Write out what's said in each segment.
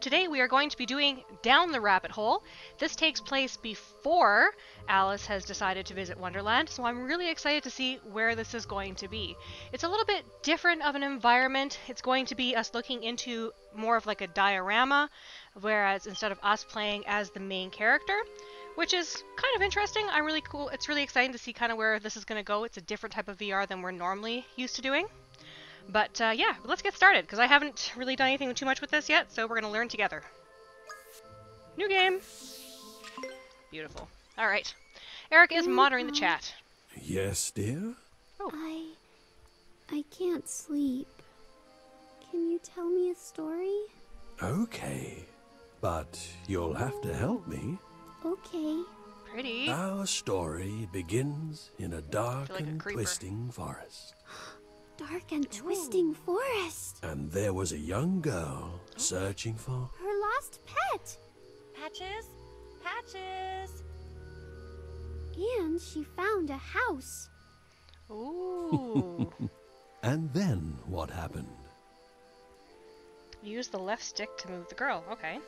and today we are going to be doing Down the Rabbit Hole. This takes place before Alice has decided to visit Wonderland, so I'm really excited to see where this is going to be. It's a little bit different of an environment. It's going to be us looking into more of like a diorama, whereas instead of us playing as the main character, which is kind of interesting. I'm really cool. It's really exciting to see kind of where this is going to go. It's a different type of VR than we're normally used to doing. But uh, yeah, let's get started because I haven't really done anything too much with this yet, so we're going to learn together. New game. Beautiful. All right. Eric is monitoring the chat. Yes, dear? Oh. I. I can't sleep. Can you tell me a story? Okay. But you'll have to help me. Okay. Pretty. Our story begins in a dark like and creeper. twisting forest. Dark and twisting oh. forest. And there was a young girl searching for. Her lost pet. Patches? Patches! And she found a house. Ooh. And then what happened? Use the left stick to move the girl. Okay.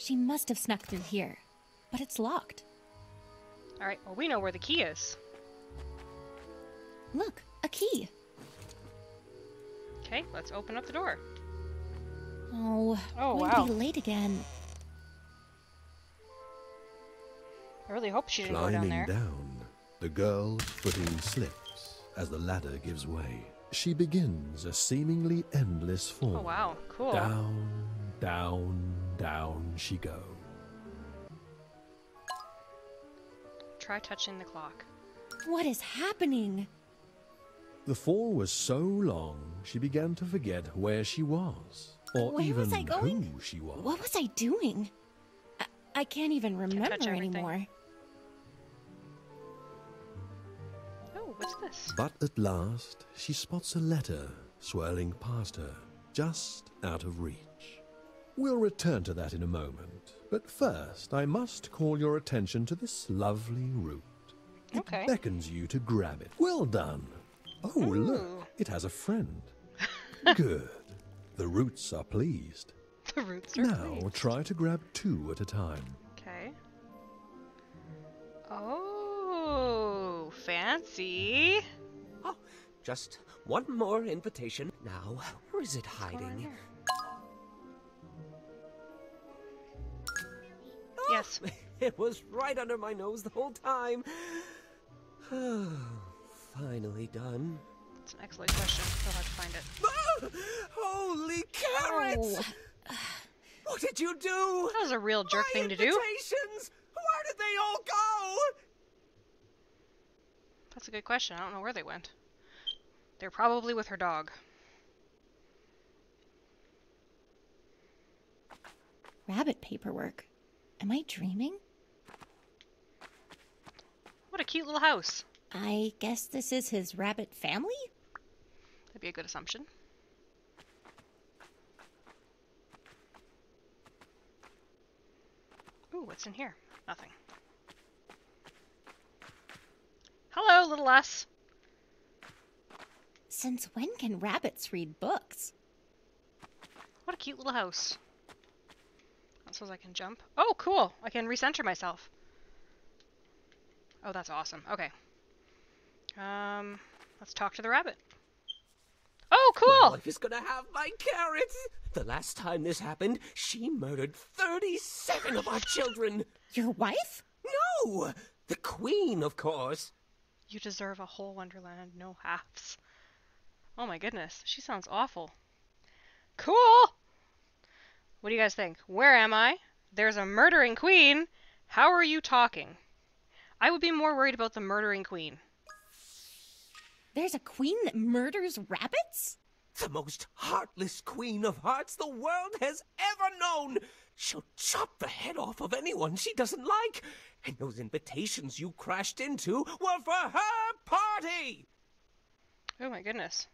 She must have snuck through here, but it's locked. All right. Well, we know where the key is. Look, a key. Okay, let's open up the door. Oh, Oh, going wow. to be late again. I really hope she didn't go down Climbing there. down, the girl's footing slips as the ladder gives way. She begins a seemingly endless fall. Oh wow, cool. Down, down, down she goes. Try touching the clock. What is happening? The fall was so long, she began to forget where she was, or Where even was I going? who she was. What was I doing? I, I can't even remember touch everything. anymore. Oh, what's this? But at last, she spots a letter swirling past her, just out of reach. We'll return to that in a moment, but first I must call your attention to this lovely root. It Okay. beckons you to grab it. Well done. Oh, look, it has a friend. Good. The roots are pleased. The roots are Now pleased. try to grab two at a time. Okay. Oh, fancy. Oh, just one more invitation. Now, where is it What's going hiding? Yes. It was right under my nose the whole time. Finally done. It's an excellent question. Still have to find it. Ah! Holy carrots! Oh, What did you do? That was a real jerk My thing to do. invitations! Where did they all go? That's a good question. I don't know where they went. They're probably with her dog. rabbit paperwork. Am I dreaming? What a cute little house. I guess this is his rabbit family? That'd be a good assumption. Ooh, what's in here? Nothing. Hello, little us. Since when can rabbits read books? What a cute little house. That says I can jump. Oh, cool. I can recenter myself. Oh, that's awesome. Okay. Um, let's talk to the rabbit. Oh, cool! My cool. wife is gonna have my carrots! The last time this happened, she murdered 37 of our children! Your wife? No! The queen, of course! You deserve a whole Wonderland, no halves. Oh my goodness, she sounds awful. Cool! What do you guys think? Where am I? There's a murdering queen. How are you talking? I would be more worried about the murdering queen. There's a queen that murders rabbits? The most heartless queen of hearts the world has ever known! She'll chop the head off of anyone she doesn't like! And those invitations you crashed into were for her party! Oh my goodness.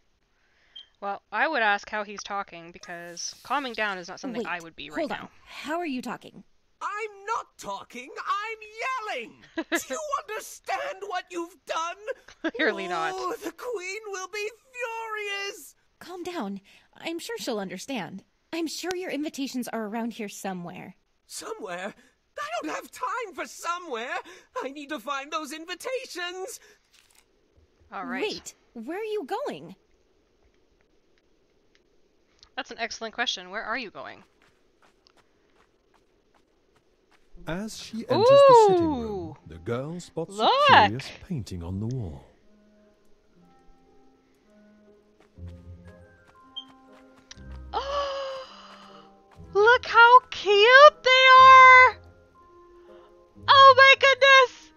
Well, I would ask how he's talking because calming down is not something Wait, I would be right hold now. on. How are you talking? I'm not talking, I'm yelling! Do you understand what you've done? Clearly not. Oh, the queen will be furious! Calm down. I'm sure she'll understand. I'm sure your invitations are around here somewhere. Somewhere? I don't have time for somewhere! I need to find those invitations! All right. Wait, where are you going? That's an excellent question. Where are you going? As she enters the sitting room, the girl spots Look. a curious painting on the wall. Look how cute they are! Oh my goodness!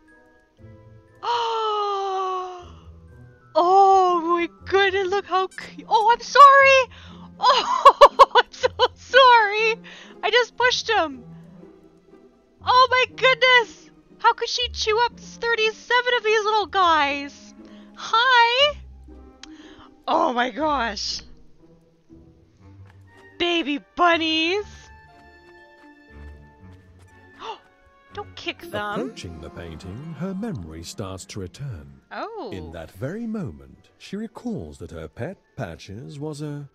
Oh, oh my goodness, look how cute. Oh, I'm sorry! Oh, I'm so sorry! I just pushed him! Oh my goodness! How could she chew up 37 of these little guys? Hi! Oh my gosh! Baby bunnies! Don't kick them. Approaching the painting, her memory starts to return. Oh. In that very moment, she recalls that her pet, Patches, was a.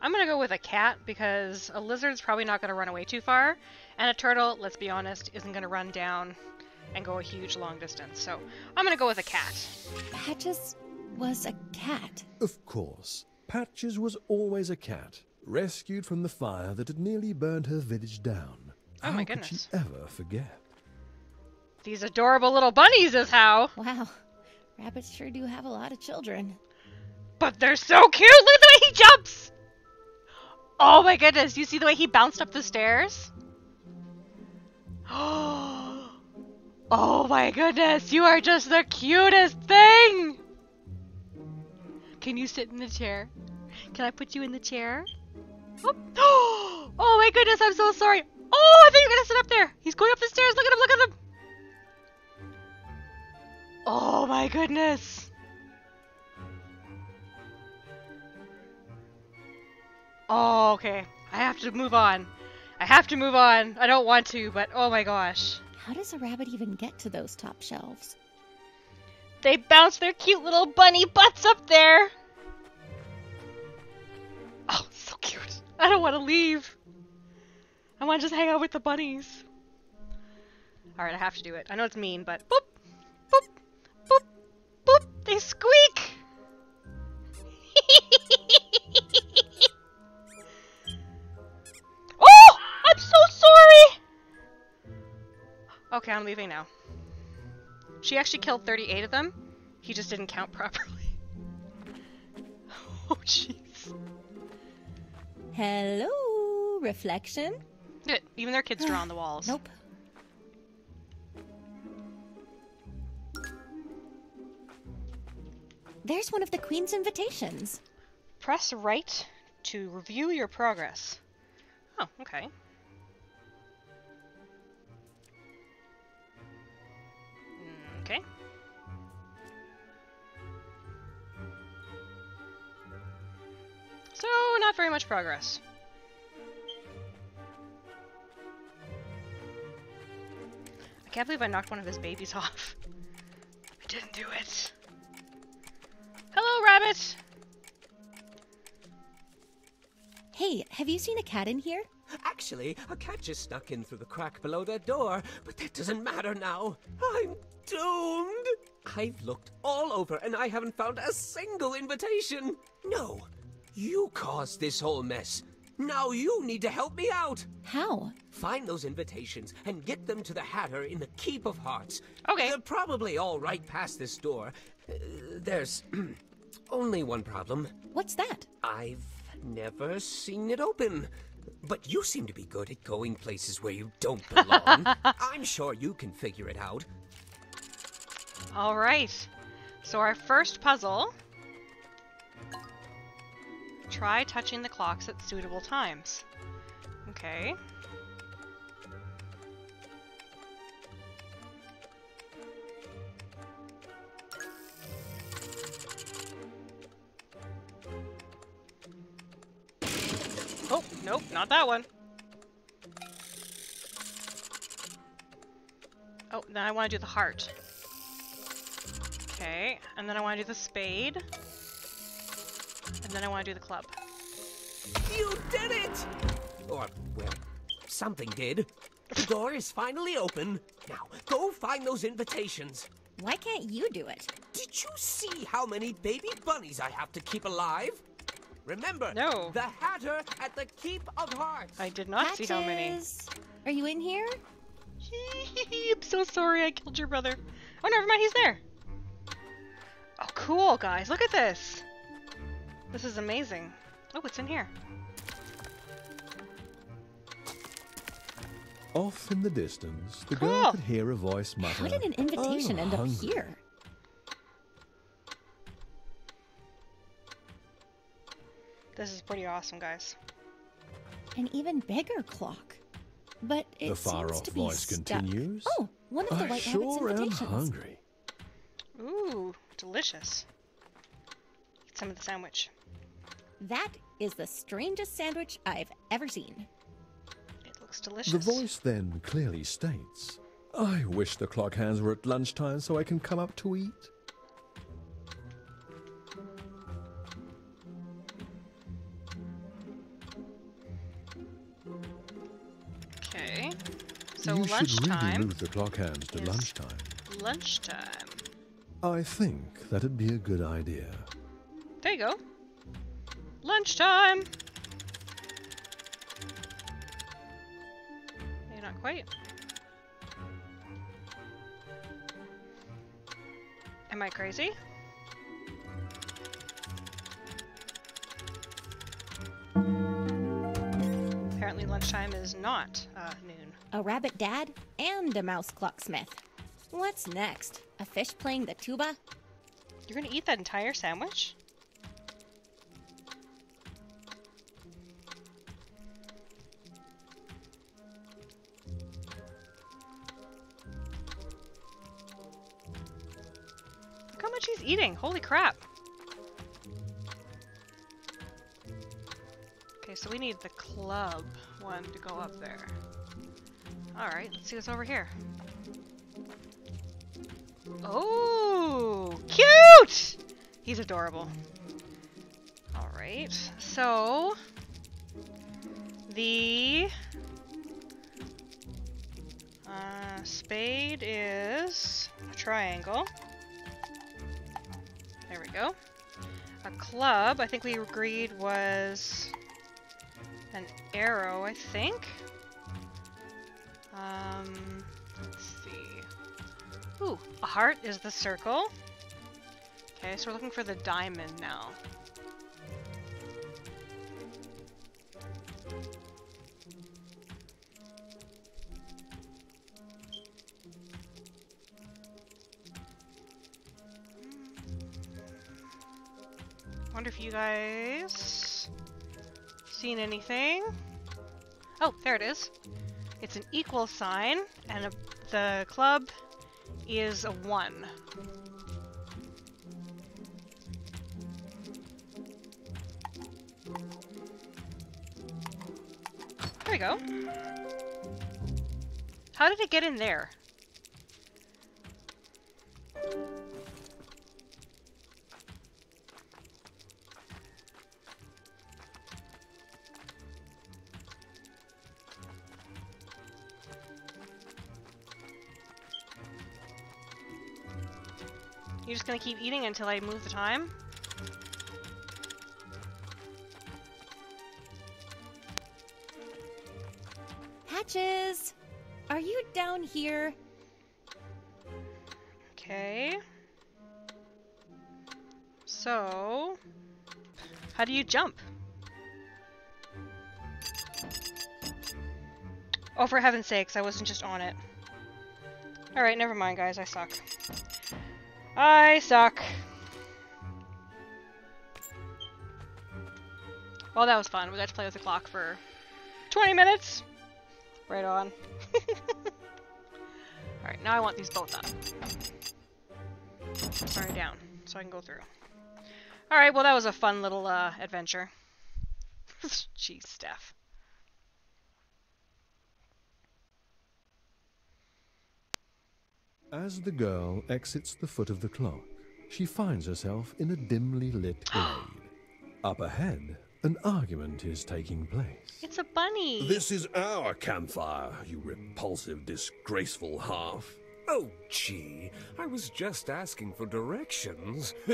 I'm gonna go with a cat because a lizard's probably not gonna run away too far, and a turtle, let's be honest, isn't gonna run down and go a huge long distance. So I'm gonna go with a cat. Patches was a cat. Of course, Patches was always a cat, rescued from the fire that had nearly burned her village down. Oh How my could she goodness. ever forget? These adorable little bunnies is how. Wow, rabbits sure do have a lot of children. But they're so cute! Look at the way he jumps! Oh my goodness, you see the way he bounced up the stairs? Oh my goodness, you are just the cutest thing! Can you sit in the chair? Can I put you in the chair? Oh, oh my goodness, I'm so sorry. Oh, I think you're gonna sit up there. He's going up the stairs. Look at him, look at him. Oh my goodness. Oh, okay. I have to move on. I have to move on. I don't want to, but oh my gosh. How does a rabbit even get to those top shelves? They bounce their cute little bunny butts up there. Oh, so cute. I don't want to leave. I want to just hang out with the bunnies. Alright, I have to do it. I know it's mean, but boop, boop, boop, boop. They squeak. Okay, I'm leaving now. She actually killed 38 of them. He just didn't count properly. oh, jeez. Hello, reflection? Good. Even their kids draw on the walls. Nope. There's one of the Queen's invitations. Press right to review your progress. Oh, okay. Okay. So, not very much progress. I can't believe I knocked one of his babies off. I didn't do it. Hello, rabbit! Hey, have you seen a cat in here? Actually, a cat just snuck in through the crack below that door, but that doesn't matter now. I'm doomed. I've looked all over and I haven't found a single invitation. No, you caused this whole mess. Now you need to help me out. How? Find those invitations and get them to the Hatter in the Keep of Hearts. Okay. They're probably all right past this door. Uh, there's only one problem. What's that? I've never seen it open. But you seem to be good at going places where you don't belong. I'm sure you can figure it out. All right. So our first puzzle. Try touching the clocks at suitable times. Okay. Oh, nope, not that one. Oh, then I want to do the heart. Okay, and then I want to do the spade. And then I want to do the club. You did it! Or, well, something did. The door is finally open. Now, go find those invitations. Why can't you do it? Did you see how many baby bunnies I have to keep alive? Remember, No. the Hatter at the Keep of Hearts. I did not see how many. Patches, Are you in here? I'm so sorry I killed your brother. Oh, never mind, he's there. Oh, cool, guys. Look at this. This is amazing. Oh, what's in here? Off in the distance, the Cool. girl could hear a voice mutter. How did an invitation "I'm end up here? This is pretty awesome, guys. An even bigger clock. But it The far seems off to be voice stuck. continues. Oh, one of the I White sure am Rabbit's invitations. hungry. Ooh, delicious. Eat some of the sandwich. That is the strangest sandwich I've ever seen. It looks delicious. The voice then clearly states, I wish the clock hands were at lunchtime so I can come up to eat. Okay. So you should really move the clock hands to Yes. lunchtime. Lunchtime. I think that'd be a good idea. There you go. Lunchtime. Maybe not quite. Am I crazy? Apparently lunchtime is not uh, noon. A rabbit dad and a mouse clocksmith. What's next? A fish playing the tuba? You're gonna eat that entire sandwich? Look how much he's eating. Holy crap. Okay, so we need the club one to go up there. Alright, let's see what's over here. Oh, cute! He's adorable. Alright, so the uh, spade is a triangle. There we go. A club, I think we agreed was an arrow, I think. Um, let's see. Ooh, a heart is the circle. Okay, so we're looking for the diamond now. Hmm. Wonder if you guys seen anything? Oh, there it is. It's an equal sign, and a, the club is a one. There we go. How did it get in there? Just gonna keep eating until I move the time? Patches! Are you down here? Okay. So, how do you jump? Oh, for heaven's sakes, I wasn't just on it. Alright, never mind, guys. I suck. I suck. Well, that was fun. We got to play with the clock for 20 minutes. Right on. Alright, now I want these both up. Sorry, down, so I can go through. Alright, well that was a fun little uh, adventure. Jeez, Steph. As the girl exits the foot of the clock, she finds herself in a dimly lit glade. Up ahead, an argument is taking place. It's a bunny. This is our campfire, you repulsive, disgraceful half. Oh, gee, I was just asking for directions.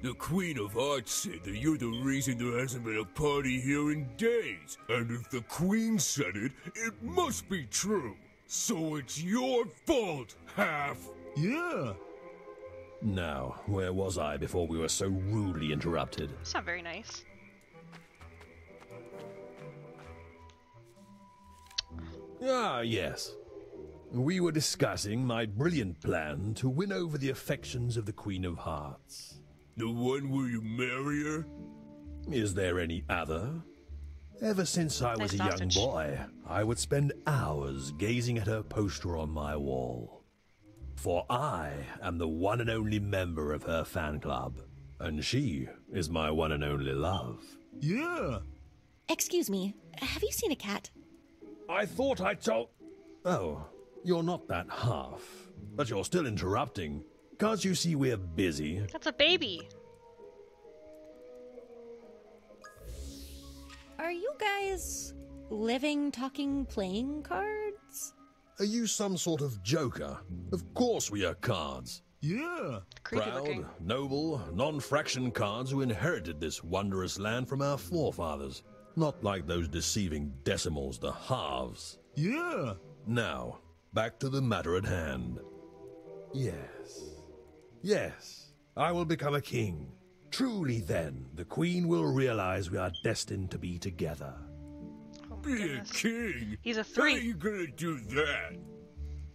The Queen of Hearts said that you're the reason there hasn't been a party here in days. And if the Queen said it, it must be true. So it's your fault, half. Yeah. Now, where was I before we were so rudely interrupted? It's not very nice. Ah, yes. We were discussing my brilliant plan to win over the affections of the Queen of Hearts. The one where you marry her? Is there any other? Ever since I was Nice a young boy, I would spend hours gazing at her poster on my wall. For I am the one and only member of her fan club, and she is my one and only love. Yeah. Excuse me, have you seen a cat? I thought I told. Oh, you're not that half. But you're still interrupting. Can't you see we're busy? That's a baby. Are you guys living, talking, playing cards? Are you some sort of joker? Of course we are cards. Yeah. Creepy Proud, looking. noble, non-fraction cards who inherited this wondrous land from our forefathers. Not like those deceiving decimals, the halves. Yeah. Now, back to the matter at hand. Yes. Yes, I will become a king. Truly then, the queen will realize we are destined to be together. Oh Be a king. He's a three. How are you gonna do that?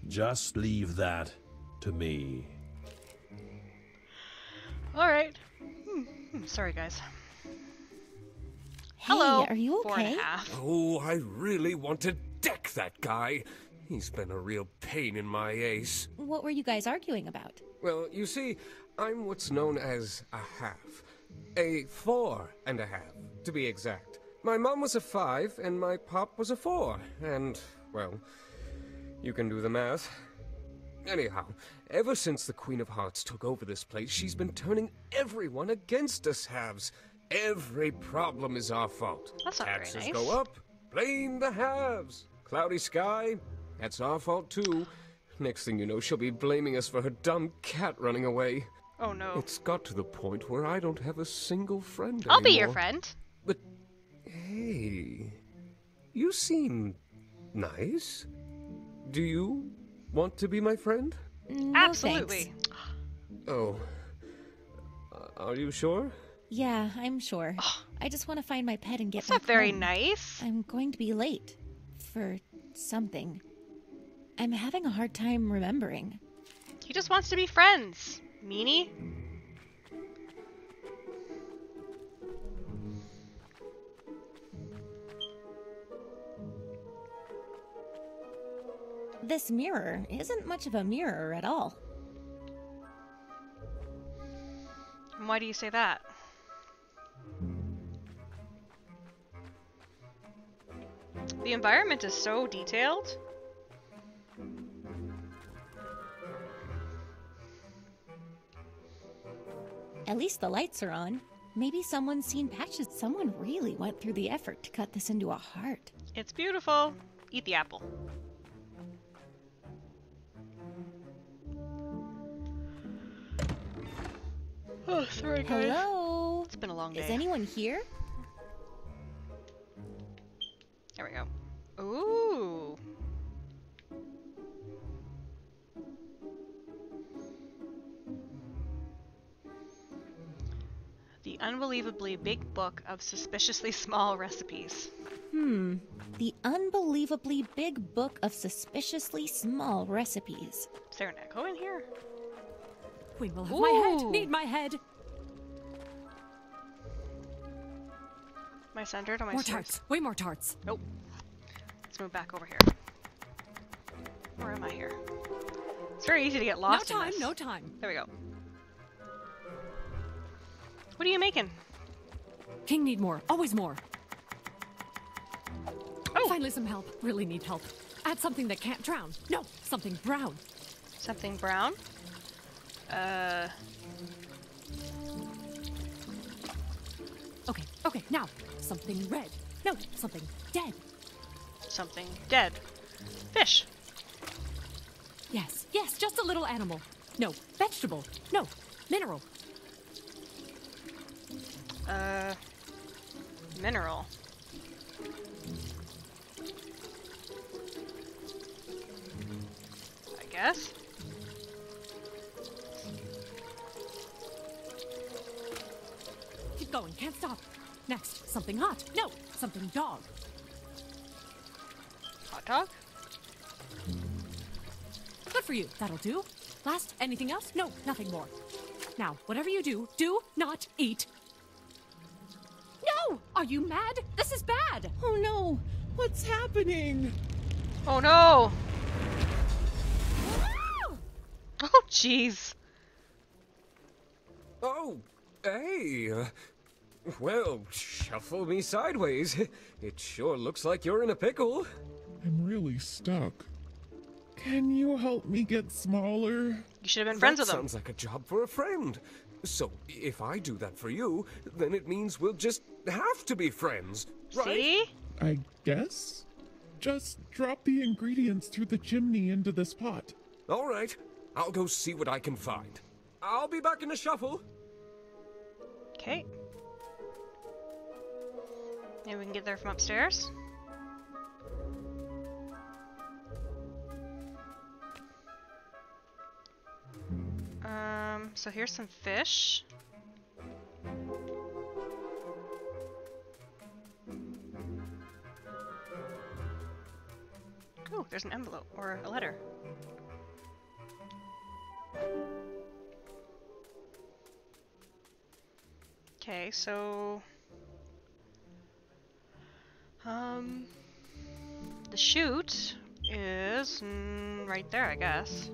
Just leave that to me. All right. Hmm, hmm, Sorry, guys. Hey, Hello. are you okay? a half. Oh, I really want to deck that guy. He's been a real pain in my ace. What were you guys arguing about? Well, you see, I'm what's known as a half. A four and a half, to be exact. My mom was a five, and my pop was a four. And, well, you can do the math. Anyhow, ever since the Queen of Hearts took over this place, she's been turning everyone against us halves. Every problem is our fault. That's not very Taxes nice. go up, blame the halves. Cloudy sky, that's our fault too. Next thing you know, she'll be blaming us for her dumb cat running away. Oh no. It's got to the point where I don't have a single friend I'll be your friend. But hey, you seem nice. Do you want to be my friend? No, Absolutely. thanks. Oh, uh, are you sure? Yeah, I'm sure. I just want to find my pet and get That's not very home. nice. I'm going to be late for something. I'm having a hard time remembering. He just wants to be friends. Meanie. This mirror isn't much of a mirror at all. And why do you say that? The environment is so detailed. At least the lights are on. Maybe someone's seen patches. Someone really went through the effort to cut this into a heart. It's beautiful. Eat the apple. Oh, sorry, guys. Hello? It's been a long day. Is anyone here? There we go. Ooh. The unbelievably big book of suspiciously small recipes. Hmm. The unbelievably big book of suspiciously small recipes. Is there an echo in here? We will have my head. Need my head. Am I centered? Am I More centered? tarts. Way more tarts. Nope. Let's move back over here. Where am I here? It's very easy to get No lost in time. this. No time. There we go. What are you making? King need more. Always more. Oh. Finally some help. Really need help. Add something that can't drown. No, something brown. Something brown. Uh, Okay, okay, now. Something red. No, something dead. something dead. Fish. Yes, yes, just a little animal. No, vegetable. No, mineral. Uh, mineral. I guess. Keep going, can't stop. Next, something hot. No, something dog. Hot dog? Good for you, that'll do. Last, anything else? No, nothing more. Now, whatever you do, do not eat. No! Are you mad? This is bad! Oh no! What's happening? Oh no! Oh jeez. Oh, hey. uh, Well, shuffle me sideways. It sure looks like you're in a pickle. I'm really stuck. Can you help me get smaller? You should have been friends that with him. sounds like a job for a friend. So, if I do that for you, then it means we'll just have to be friends, right? See? I guess? Just drop the ingredients through the chimney into this pot. All right, I'll go see what I can find. I'll be back in a shuffle. Okay. Maybe we can get there from upstairs. Um, so here's some fish. Oh, there's an envelope or a letter. Okay, so um the chute is mm, right there, I guess.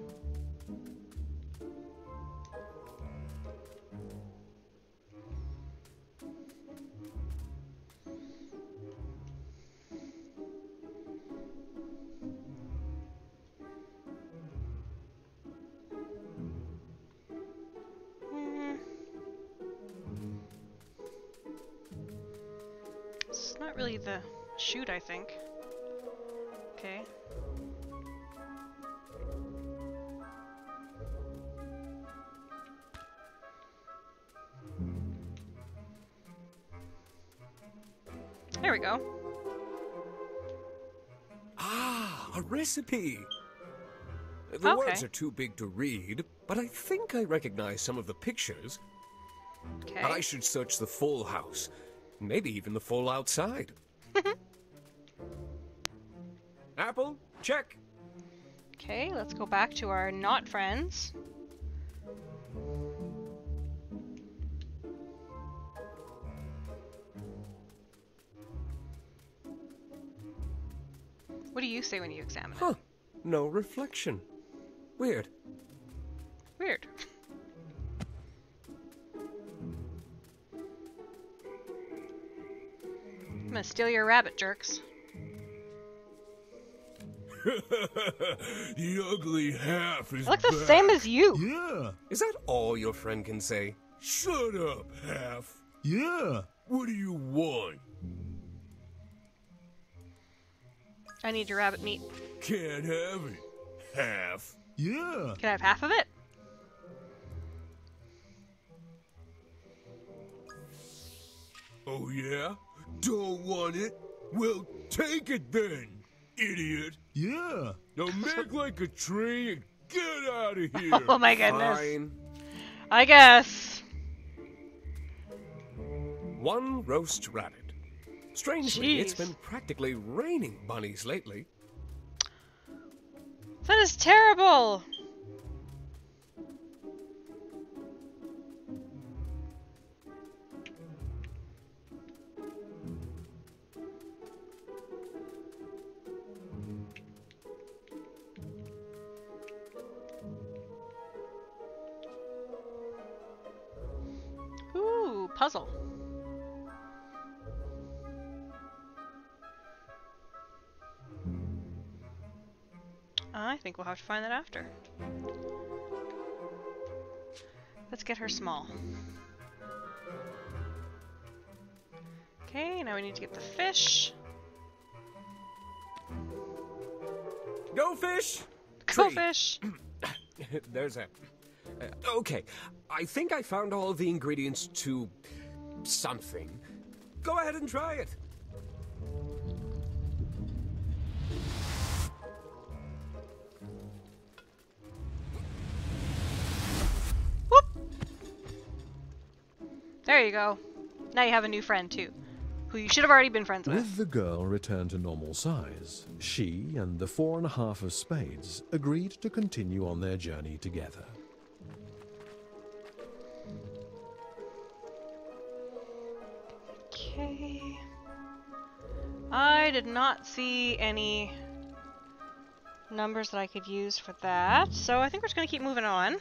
Chute, I think. Okay. There we go. Ah, a recipe. The Okay. words are too big to read, but I think I recognize some of the pictures. Okay. I should search the full house, maybe even the full outside. Apple, check. Okay, let's go back to our not friends. What do you say when you examine it? Huh, no reflection. Weird. Weird. I'm gonna steal your rabbit, jerks. the ugly half is I look the back. same as you. Yeah. Is that all your friend can say? Shut up, half. Yeah. What do you want? I need your rabbit meat. Can't have it. Half. Yeah. Can I have half of it? Oh yeah? Don't want it? Well, take it then, idiot. Yeah. Now make like a tree and get out of here. Oh my goodness. Fine. I guess. One roast rabbit. Strangely, it's been practically raining bunnies lately. That is terrible. Puzzle. I think we'll have to find that after. Let's get her small. Okay, now we need to get the fish. Go fish! Go Tree. fish! There's a. uh, okay, I think I found all the ingredients to something. Go ahead and try it. Whoop. There you go. Now you have a new friend too, who you should have already been friends with. With the girl returned to normal size, she and the four and a half of spades agreed to continue on their journey together. Okay. I did not see any numbers that I could use for that, so I think we're just gonna keep moving on.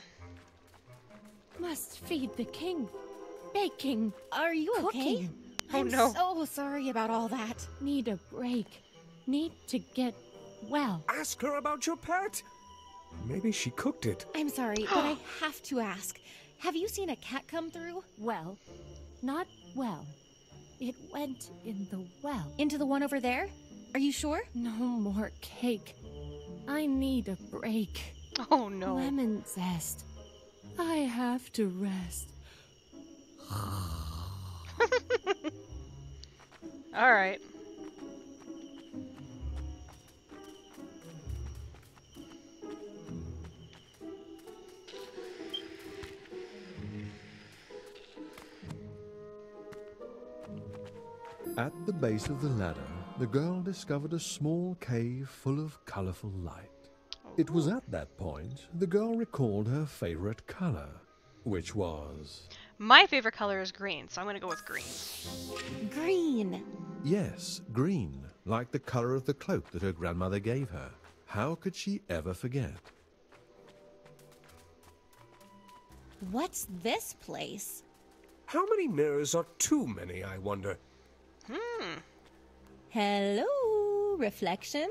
Must feed the king. Baking. Are you okay? Cooking. Oh, I'm no. so sorry about all that. Need a break. Need to get well. Ask her about your pet. Maybe she cooked it. I'm sorry, but I have to ask. Have you seen a cat come through? Well. Not well. It went in the well. Into the one over there? Are you sure? No more cake. I need a break. Oh no. Lemon zest. I have to rest. Alright. At the base of the ladder, the girl discovered a small cave full of colorful light. It was at that point the girl recalled her favorite color, which was, My favorite color is green, so I'm gonna go with green. Green. yes, green, like the color of the cloak that her grandmother gave her. How could she ever forget? What's this place? How many mirrors are too many, I wonder? Hmm. Hello, reflection.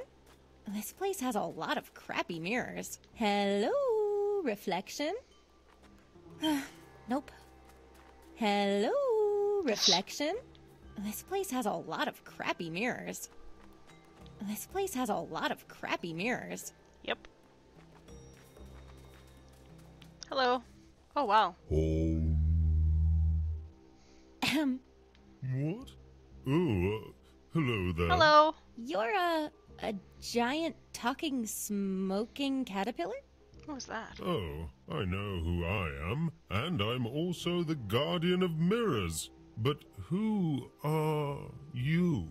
This place has a lot of crappy mirrors. Hello, reflection. nope. Hello, reflection. This place has a lot of crappy mirrors. This place has a lot of crappy mirrors. Yep. Hello. Oh wow. Home. Ahem. What? Oh, uh, hello there. Hello. You're a a giant talking smoking caterpillar? What was that? Oh, I know who I am, and I'm also the guardian of mirrors. But who are you?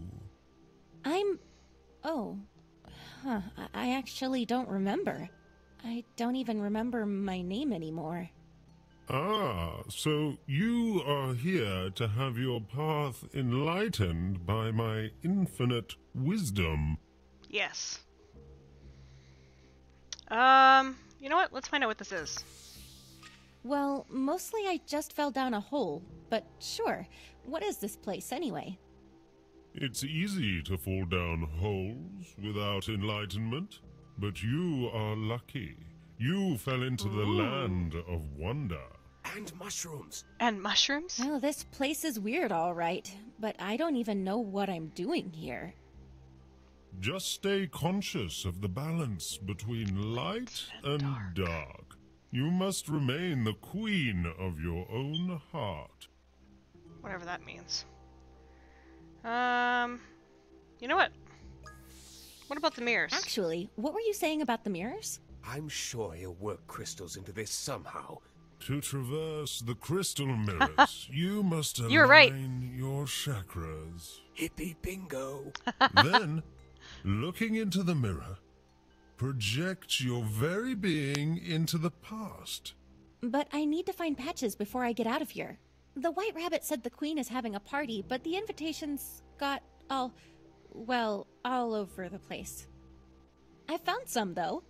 I'm. Oh. Huh. I- I actually don't remember. I don't even remember my name anymore. Ah, so you are here to have your path enlightened by my infinite wisdom. Yes. Um, you know what? Let's find out what this is. Well, mostly I just fell down a hole, but sure. What is this place anyway? It's easy to fall down holes without enlightenment, but you are lucky. You fell into the land of wonder. And mushrooms. And mushrooms? Well, this place is weird, all right, but I don't even know what I'm doing here. Just stay conscious of the balance between light and dark. You must remain the queen of your own heart. Whatever that means. Um, you know what? What about the mirrors? Actually, what were you saying about the mirrors? I'm sure he'll work crystals into this somehow. To traverse the crystal mirrors, you must align You were right. your chakras. Hippie bingo. then, looking into the mirror, project your very being into the past. But I need to find Patches before I get out of here. The White Rabbit said the Queen is having a party, but the invitations got all. well, all over the place. I found some, though.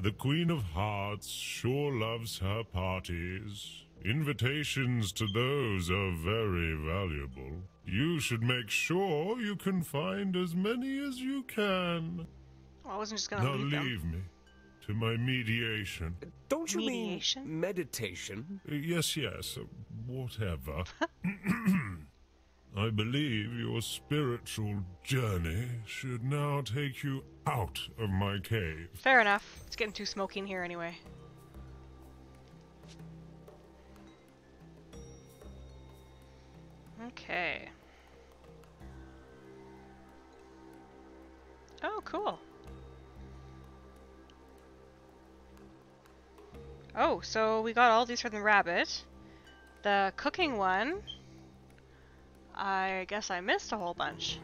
The Queen of Hearts sure loves her parties. Invitations to those are very valuable. You should make sure you can find as many as you can. Well, I wasn't just gonna Now leave them. leave me. to my mediation. Don't you Mediation? mean meditation? Yes, yes, uh, whatever. I believe your spiritual journey should now take you out of my cave. Fair enough. It's getting too smoky in here anyway. Okay. Oh, cool. Oh, so we got all these from the rabbit. The cooking one, I guess I missed a whole bunch.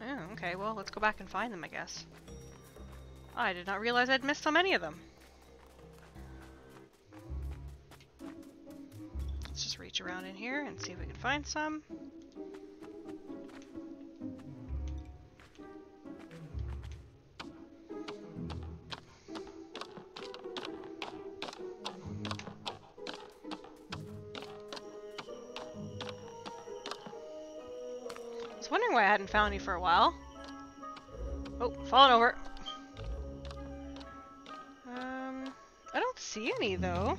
Oh, okay, well, let's go back and find them, I guess. I did not realize I'd missed so many of them. Let's just reach around in here and see if we can find some. Wondering why I hadn't found any for a while. Oh, falling over. Um, I don't see any though.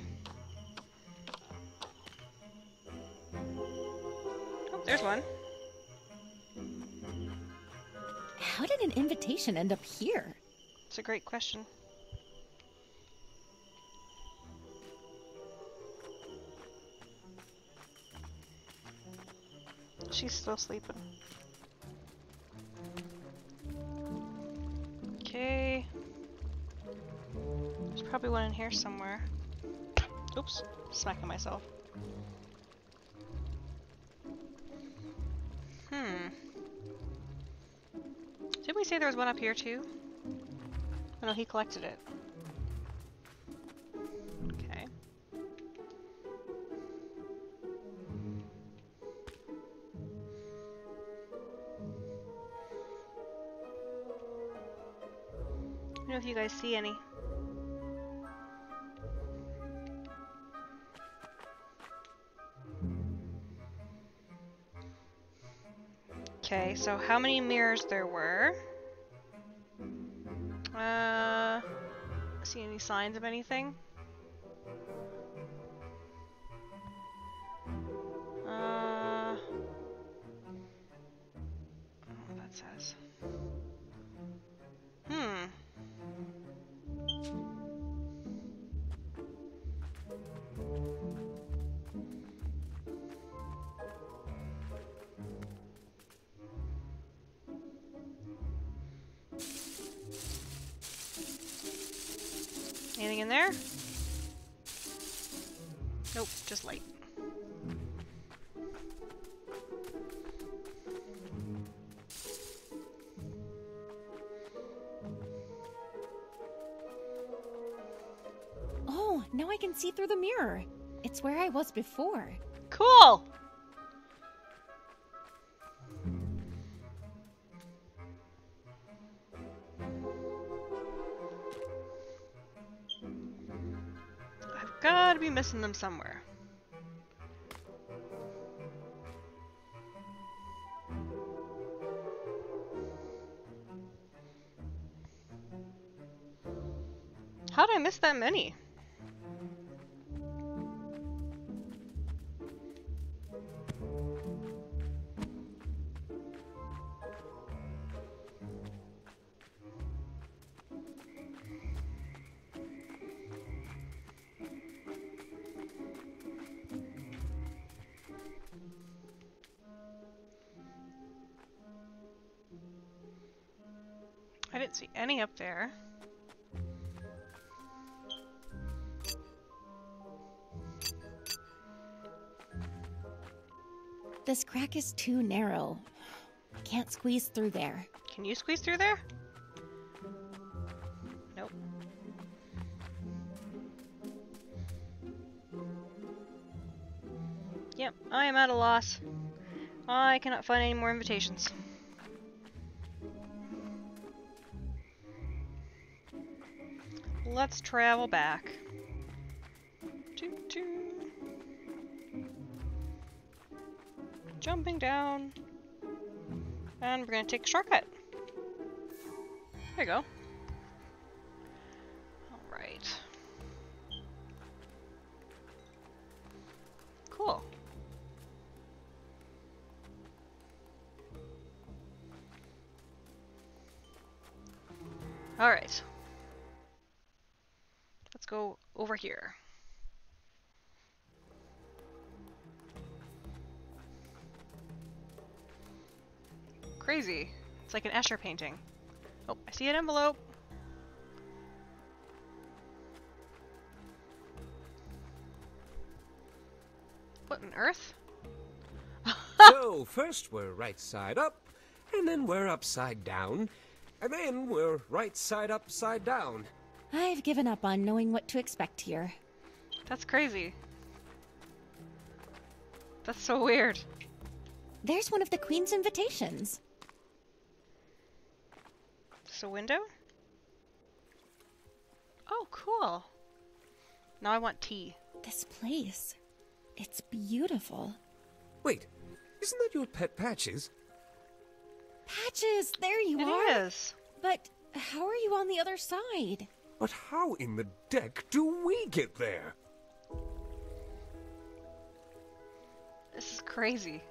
Oh, there's one. How did an invitation end up here? It's a great question. She's still sleeping. Probably one in here somewhere. Oops, smacking myself. Hmm. Did we say there was one up here too? Oh no, he collected it. Okay. I don't know if you guys see any. So how many mirrors there were? Uh, see any signs of anything? Mirror. It's where I was before. Cool! I've gotta be missing them somewhere. How did I miss that many? Didn't see any up there. This crack is too narrow. I can't squeeze through there. Can you squeeze through there? Nope. Yep, I am at a loss. I cannot find any more invitations. Let's travel back. Jumping down. And we're gonna take a shortcut. There you go. It's like an Escher painting. Oh, I see an envelope. What on earth? so, first we're right side up, and then we're upside down, and then we're right side upside down. I've given up on knowing what to expect here. That's crazy. That's so weird. There's one of the Queen's invitations. Just a window? Oh, cool. Now I want tea. This place. It's beautiful. Wait, isn't that your pet Patches? Patches, there you It are. is. But how are you on the other side? But how in the deck do we get there? This is crazy.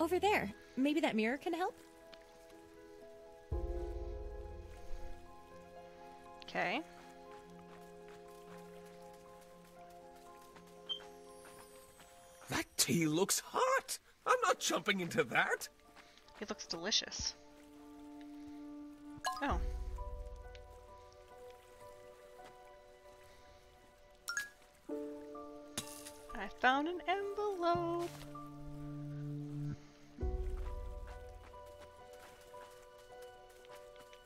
Over there. Maybe that mirror can help? Okay. That tea looks hot! I'm not jumping into that! It looks delicious. Oh. I found an envelope.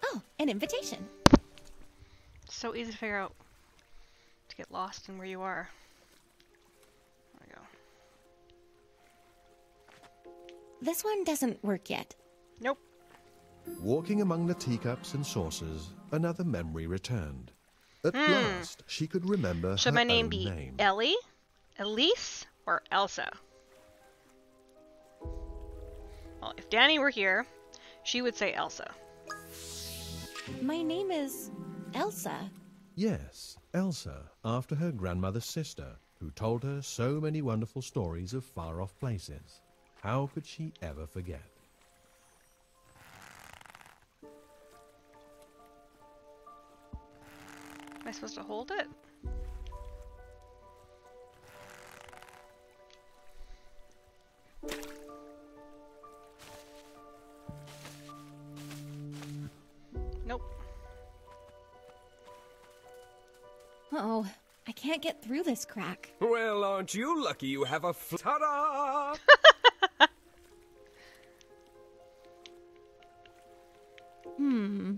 Oh, an invitation. So easy to figure out to get lost in where you are. There we go. This one doesn't work yet. Nope. Walking among the teacups and saucers, another memory returned. At hmm. last, she could remember Should her my name own be name. Ellie, Elise, or Elsa? Well, if Danny were here, she would say Elsa. My name is Elsa. Yes, Elsa, after her grandmother's sister, who told her so many wonderful stories of far off places. How could she ever forget? Am I supposed to hold it? Can't get through this crack. Well, aren't you lucky you have a fl- Ta-da! Hmm.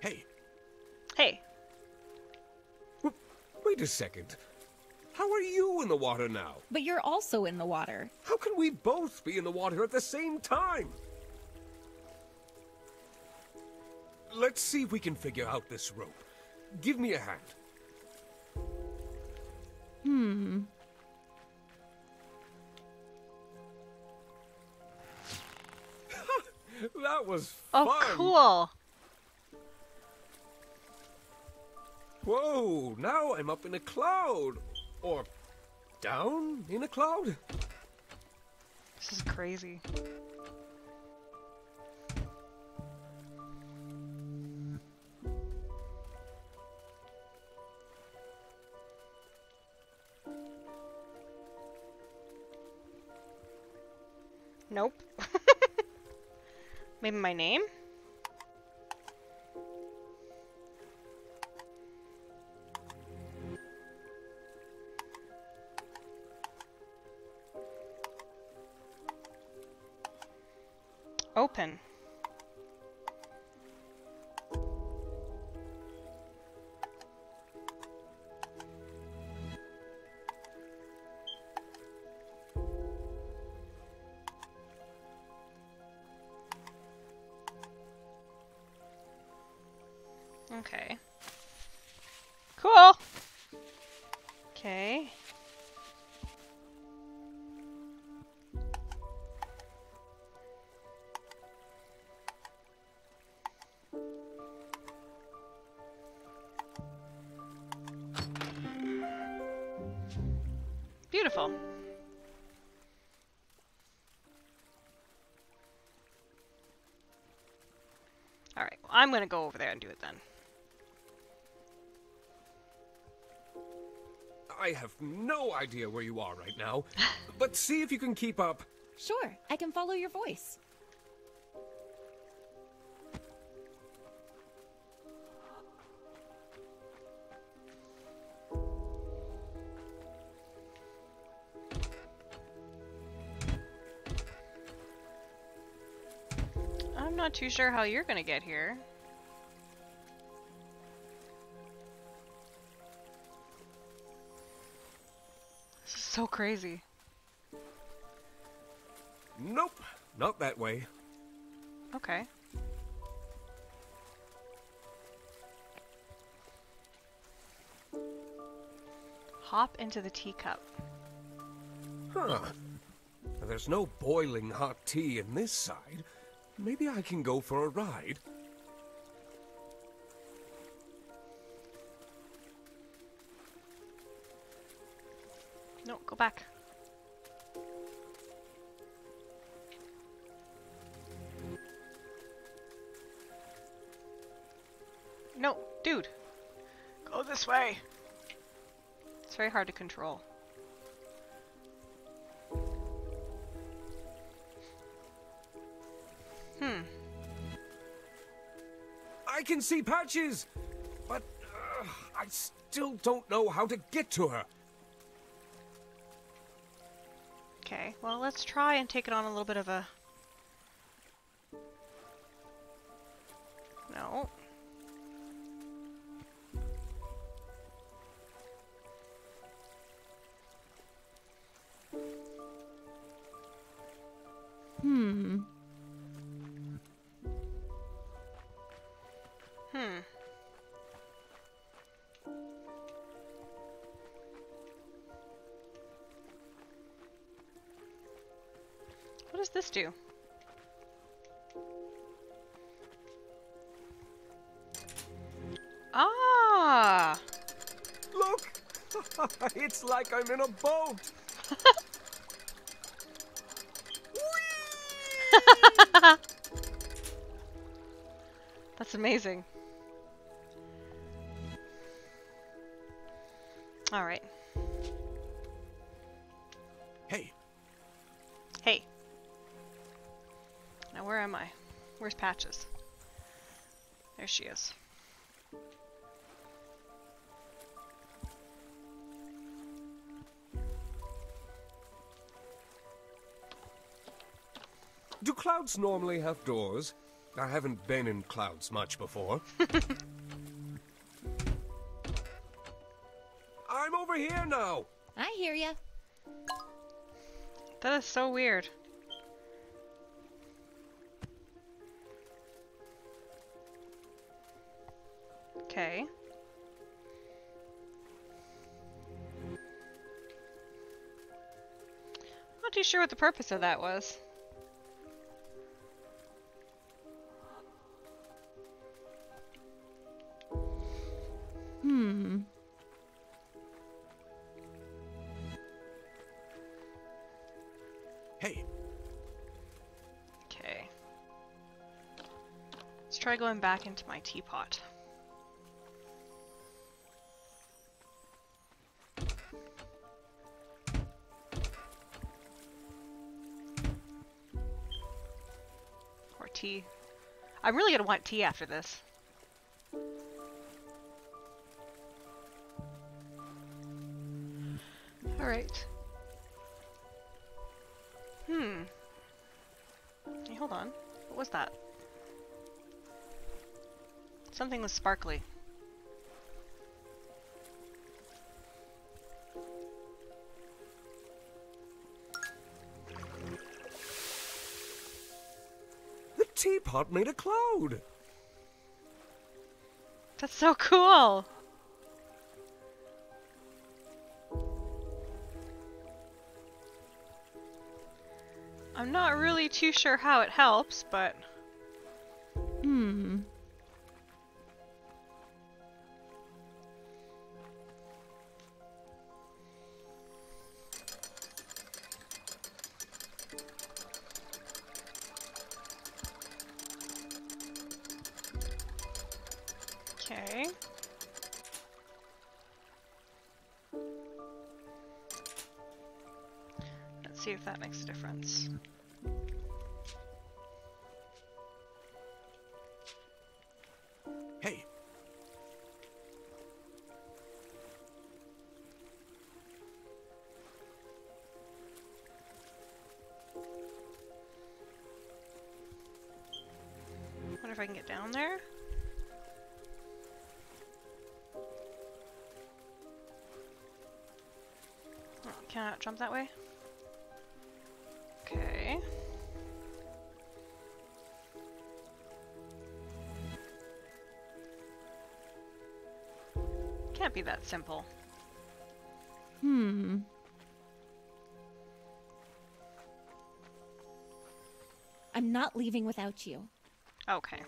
hey, Hey, w- wait a second. How are you in the water now? But you're also in the water. How can we both be in the water at the same time? Let's see if we can figure out this rope. Give me a hand. Hmm. That was fun. oh cool. Whoa, now I'm up in a cloud. Or down in a cloud? This is crazy. Nope. Maybe my name? Open. I'm gonna go over there and do it then. I have no idea where you are right now, but see if you can keep up. Sure, I can follow your voice. I'm not too sure how you're gonna get here. So crazy. Nope, not that way. Okay. Hop into the teacup. Huh. There's no boiling hot tea in this side. Maybe I can go for a ride. Back. No, dude. Go this way. It's very hard to control. Hmm. I can see Patches, but uh, I still don't know how to get to her. Well, let's try and take it on a little bit of a... What does this do? Ah! Look! it's like I'm in a boat! That's amazing. All right. Patches? There she is. do clouds normally have doors? I haven't been in clouds much before. I'm over here now! I hear ya. That is so weird. Okay. Not too sure what the purpose of that was. Hmm. Hey, Okay. Let's try going back into my teapot. Tea. I'm really gonna want tea after this. Alright. Hmm. Hey, hold on. What was that? Something was sparkly. Teapot made a cloud! That's so cool! I'm not really too sure how it helps, but down there. Oh, Cannot jump that way. Okay. Can't be that simple. Hmm. I'm not leaving without you. Okay.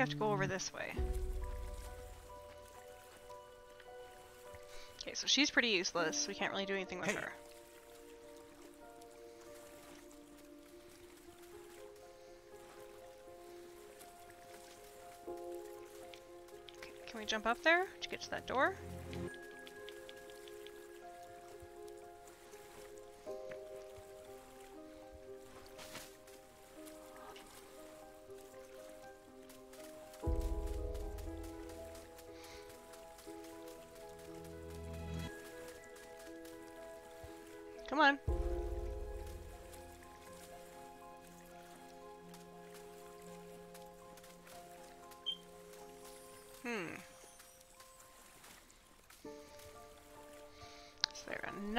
I have to go over this way. Okay, so she's pretty useless. We can't really do anything with Hey. her. Okay, can we jump up there to get to that door?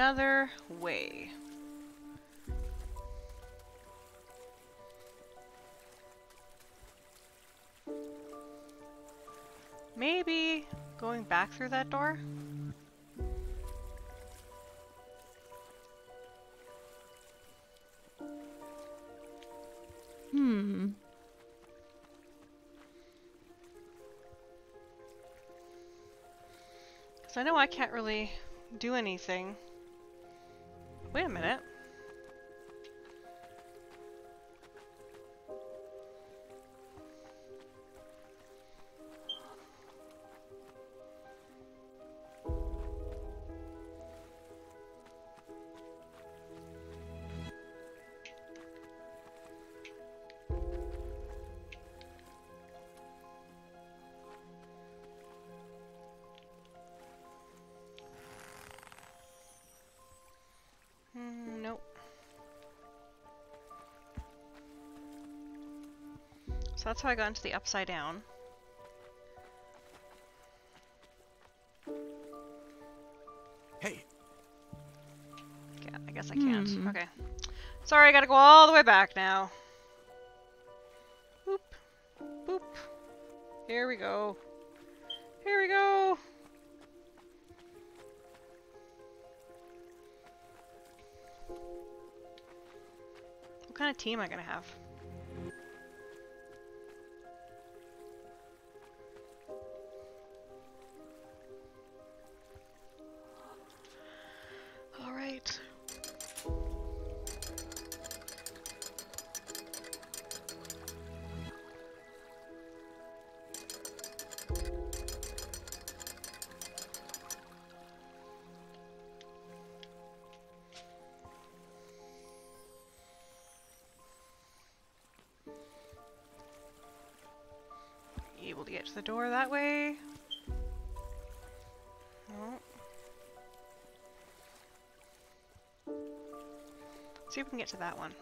Another way? Maybe going back through that door? Hmm. Because I know I can't really do anything. Wait a minute. How I got into the upside down. hey, Yeah, I guess I can't. Hmm. Okay. Sorry, I gotta go all the way back now. Boop. Boop. Here we go. Here we go. What kind of team am I gonna have? Can get to that one.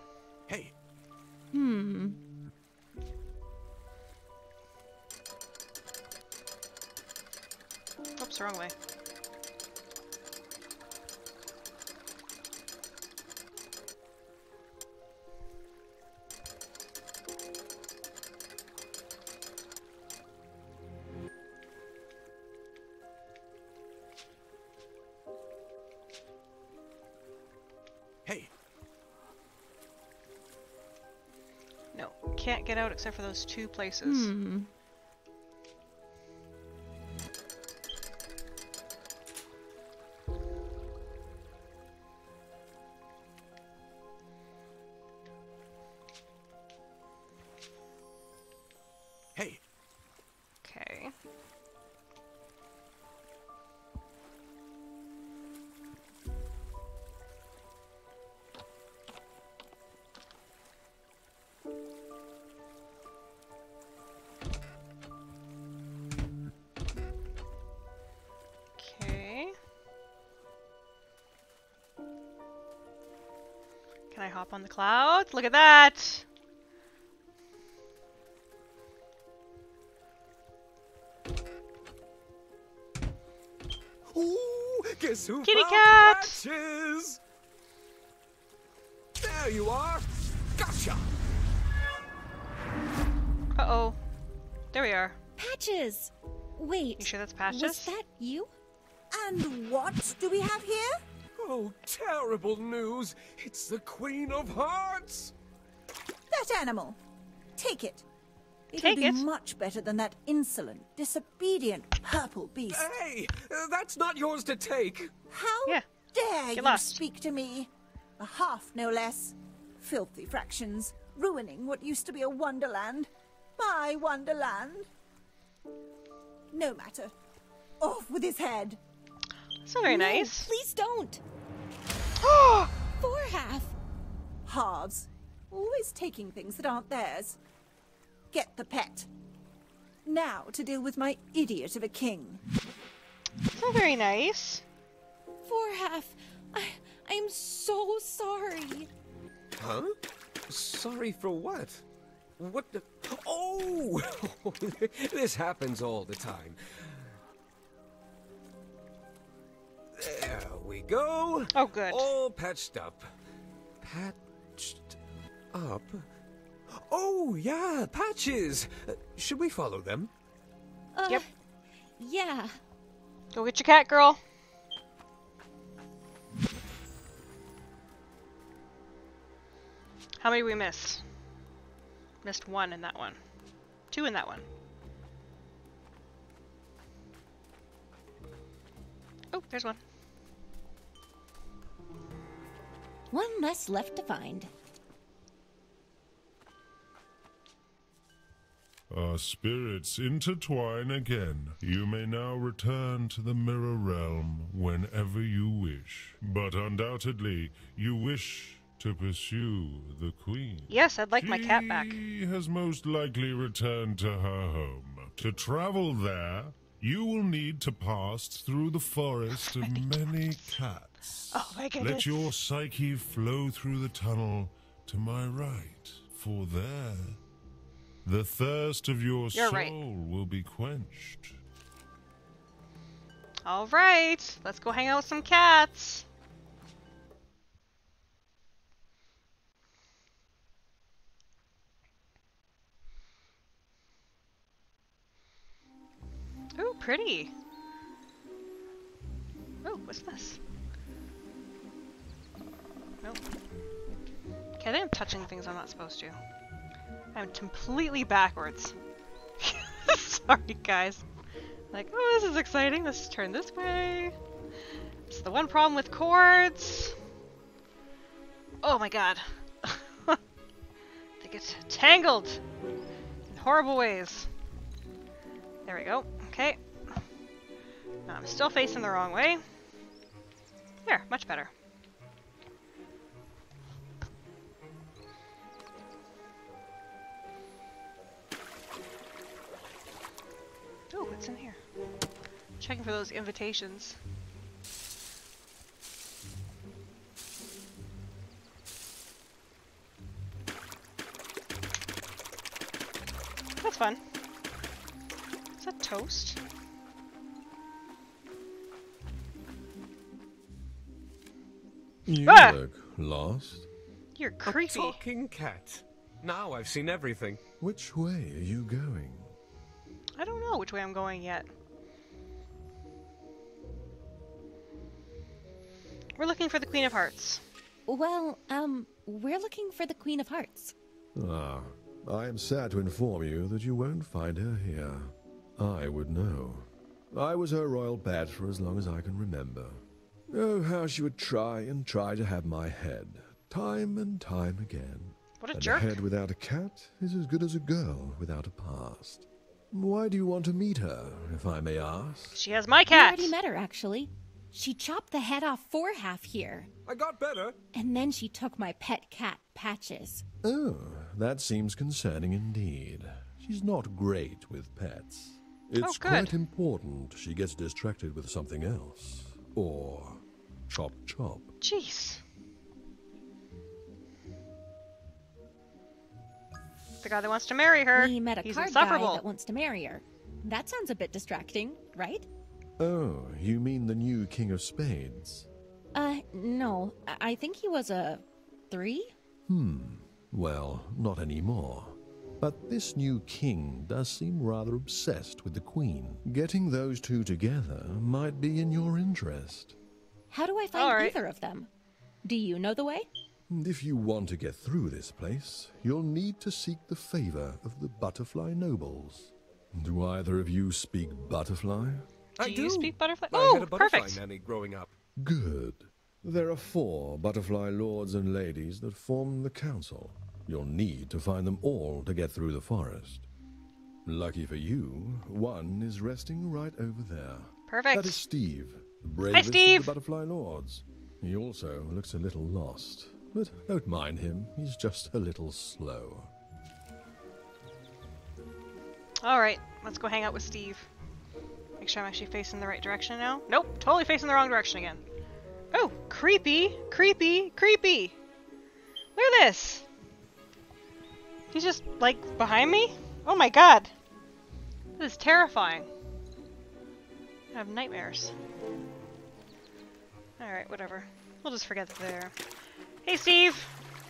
Can't get out except for those two places. Hmm. Can I hop on the clouds? Look at that! Ooh, guess who Kitty found cat! Patches? There you are. Gotcha. Uh-oh. There we are. Patches! Wait. You sure that's Patches? Was that you? And what do we have here? Oh, terrible news. It's the Queen of Hearts. That animal. Take it. It'll Take be it? much better than that insolent, disobedient purple beast. Hey, uh, that's not yours to take. How Yeah. dare Get you lost. speak to me? A half, no less. Filthy fractions, ruining what used to be a wonderland. My wonderland. No matter. Off with his head. That's not very No, nice. Please don't. Four half. Halves. Always taking things that aren't theirs. Get the pet. Now to deal with my idiot of a king. That's not very nice. Four half. I I am so sorry. Huh? Sorry for what? What the? Oh! this happens all the time. There we go. Oh, good. All patched up. Patched up? Oh, yeah, patches. Uh, should we follow them? Uh, Yep. Yeah. Go get your cat, girl. How many we missed? Missed one in that one. Two in that one. Oh, there's one. One less left to find. Our spirits intertwine again. You may now return to the Mirror Realm whenever you wish. But undoubtedly, you wish to pursue the Queen. Yes, I'd like my cat back. She has most likely returned to her home. To travel there, you will need to pass through the forest of many cats. Oh my Let your psyche flow through the tunnel to my right, for there, the thirst of your You're soul right. will be quenched. All right, let's go hang out with some cats. Ooh, pretty. Oh, what's this? Nope. Okay, I think I'm touching things I'm not supposed to. I'm completely backwards. Sorry, guys. Like, oh, this is exciting. Let's turn this way. It's the one problem with cords. Oh my god. they get tangled in horrible ways. There we go. Okay. Now I'm still facing the wrong way. There, much better. What's in here? Checking for those invitations. That's fun. Is that toast? You Ah! look lost. You're A creepy. talking cat. Now I've seen everything. Which way are you going? I don't know which way I'm going yet. We're looking for the Queen of Hearts. Well, um, we're looking for the Queen of Hearts. Ah, I am sad to inform you that you won't find her here. I would know. I was her royal pet for as long as I can remember. Oh, how she would try and try to have my head, time and time again. What a and jerk. a head without a cat is as good as a girl without a past. Why do you want to meet her, if I may ask? She has my cat. I cat. already met her, actually. She chopped the head off for half here. I got better. And then she took my pet cat, Patches. Oh, that seems concerning indeed. She's not great with pets. Oh, it's good. quite important she gets distracted with something else. Or chop chop. Jeez. The guy that wants to marry her. We met a He's card insufferable. guy that wants to marry her. That sounds a bit distracting, right? Oh, you mean the new King of Spades? Uh, no. I I think he was a three? Hmm. Well, not anymore. But this new king does seem rather obsessed with the queen. Getting those two together might be in your interest. How do I find All right. either of them? Do you know the way? And if you want to get through this place, you'll need to seek the favor of the butterfly nobles. Do either of you speak butterfly? I Do do. you speak butterfly? Oh, I had a butterfly perfect. nanny growing up. Good. There are four butterfly lords and ladies that form the council. You'll need to find them all to get through the forest. Lucky for you, one is resting right over there. Perfect. That is Steve, the bravest Steve. of the butterfly lords. He also looks a little lost, but don't mind him. He's just a little slow. All right, let's go hang out with Steve. Make sure I'm actually facing the right direction now. Nope, totally facing the wrong direction again. Oh, creepy, creepy, creepy. Look at this. He's just like behind me. Oh my god, this is terrifying. I have nightmares. All right, whatever. We'll just forget that they're. Hey, Steve.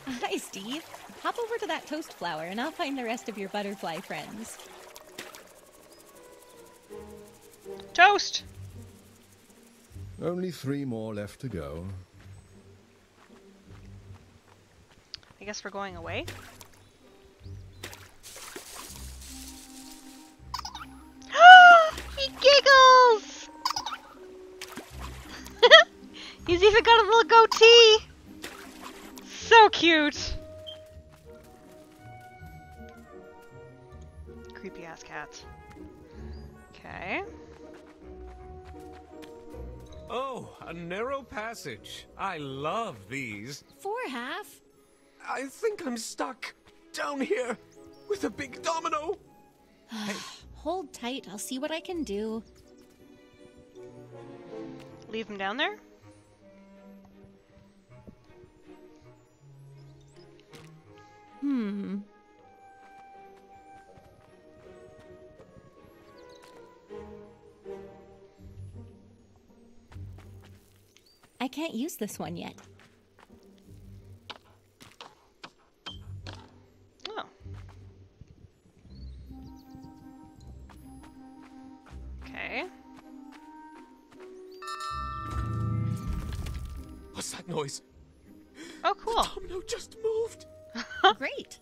Hi, Steve. Hop over to that toast flower and I'll find the rest of your butterfly friends. Toast. Only three more left to go. I guess we're going away. he giggles! He's even got a little goatee! So cute! Creepy ass cat. Okay. Oh, a narrow passage. I love these. Four half? I think I'm stuck down here with a big domino. Hold tight, I'll see what I can do. Leave him down there? Hmm. I can't use this one yet. Oh. Okay. What's that noise? Oh, cool. The Domino just moved. Great.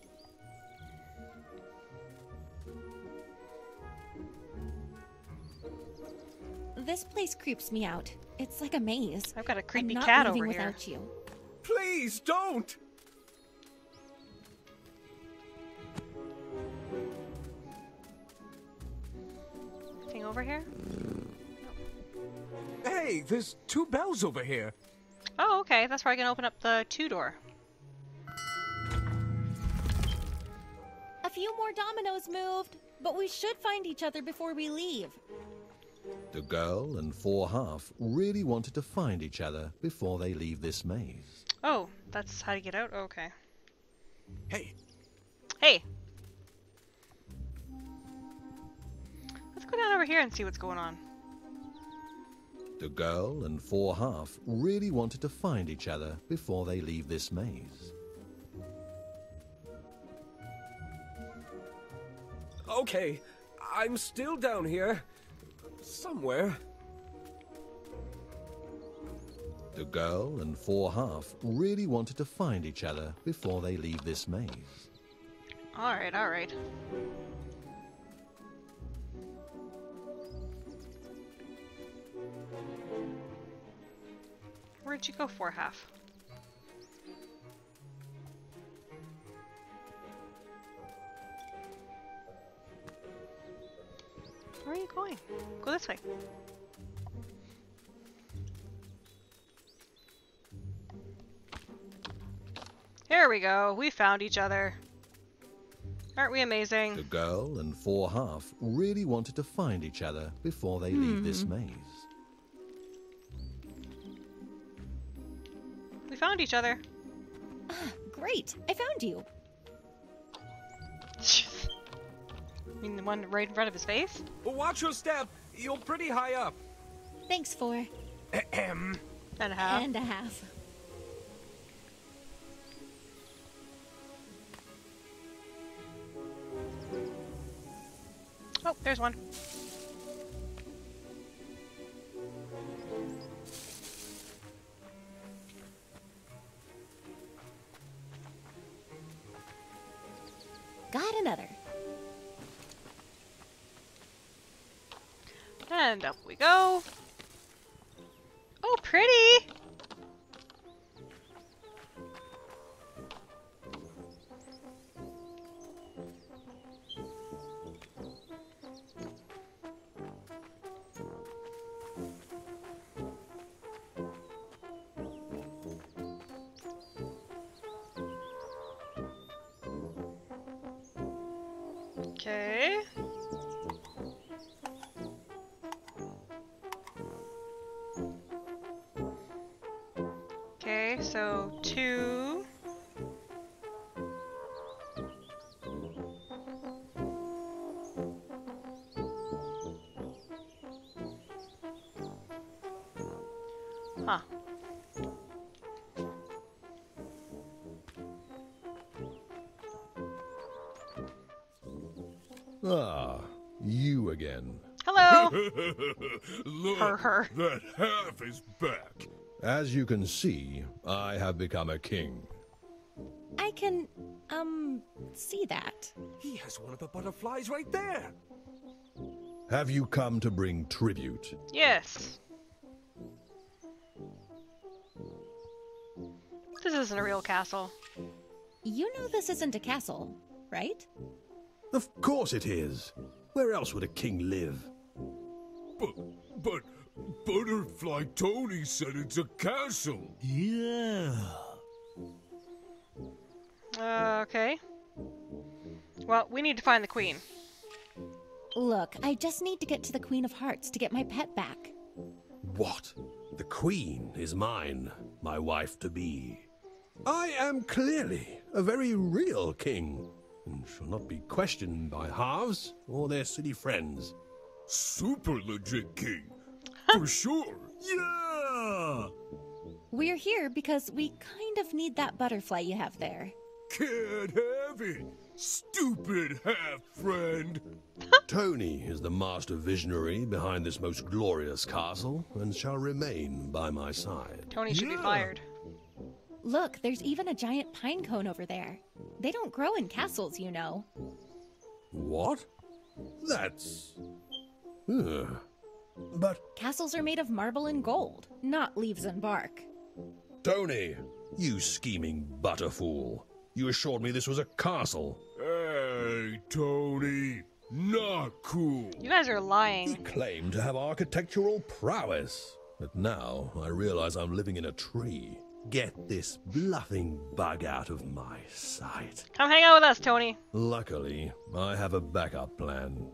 This place creeps me out. It's like a maze. I've got a creepy I'm not cat leaving over here. without you. Please don't. Anything over here? Hey, there's two bells over here. Oh, okay. That's where I can open up the two door. Few more dominoes moved, but we should find each other before we leave. The girl and four half really wanted to find each other before they leave this maze. Oh, that's how to get out? Oh, okay. Hey, Hey! Let's go down over here and see what's going on. The girl and four half really wanted to find each other before they leave this maze. Okay. I'm still down here. Somewhere. The girl and four half really wanted to find each other before they leave this maze. Alright, alright. Where'd you go Four half? Where are you going? Go this way. Here we go. We found each other. Aren't we amazing? The girl and four half really wanted to find each other before they leave hmm. this maze. We found each other. Ah, great, I found you. I mean, the one right in front of his face? Well, watch your step. You're pretty high up. Thanks for Ahem. And a half. and a half. Oh, there's one. And up we go. Huh. Ah, you again. Hello! Look, Her, her. that half is back. As you can see, I have become a king. I can, um, see that. He has one of the butterflies right there. Have you come to bring tribute? yes. Isn't a real castle. You know this isn't a castle, right? Of course it is. Where else would a king live? But, but, Butterfly Tony said it's a castle. Yeah. Uh, okay. Well, we need to find the queen. Look, I just need to get to the Queen of Hearts to get my pet back. What? The queen is mine, my wife to be. I am clearly a very real king, and shall not be questioned by halves or their silly friends. Super legit king. For sure. Yeah! We're here because we kind of need that butterfly you have there. Can't have it. Stupid half friend. Tony is the master visionary behind this most glorious castle, and shall remain by my side. Tony should be fired. Look, there's even a giant pine cone over there. They don't grow in castles, you know. What? That's. Ugh. But, Castles are made of marble and gold, not leaves and bark. Tony, you scheming butterfool. You assured me this was a castle. Hey, Tony. Not cool. You guys are He lying. claimed to have architectural prowess. But now I realize I'm living in a tree. Get this bluffing bug out of my sight. Come hang out with us, Tony. Luckily, I have a backup plan.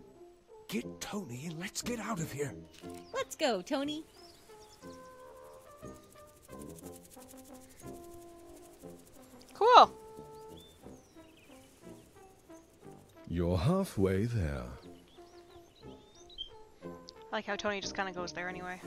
Get Tony and let's get out of here. Let's go, Tony. Cool. You're halfway there. I like how Tony just kind of goes there anyway.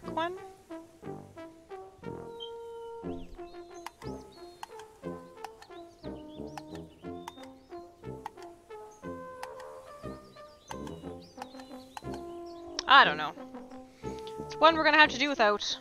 dark one? I don't know. It's one we're gonna have to do without.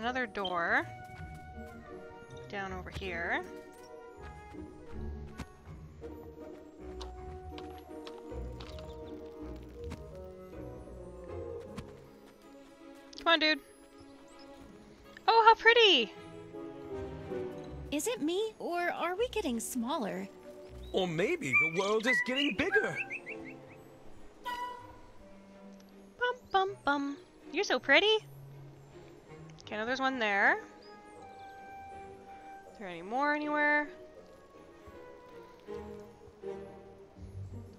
Another door down over here. Come on, dude. Oh, how pretty! Is it me, or are we getting smaller? Or maybe the world is getting bigger. Bum bum bum. You're so pretty. Okay, now there's one there. Is there any more anywhere?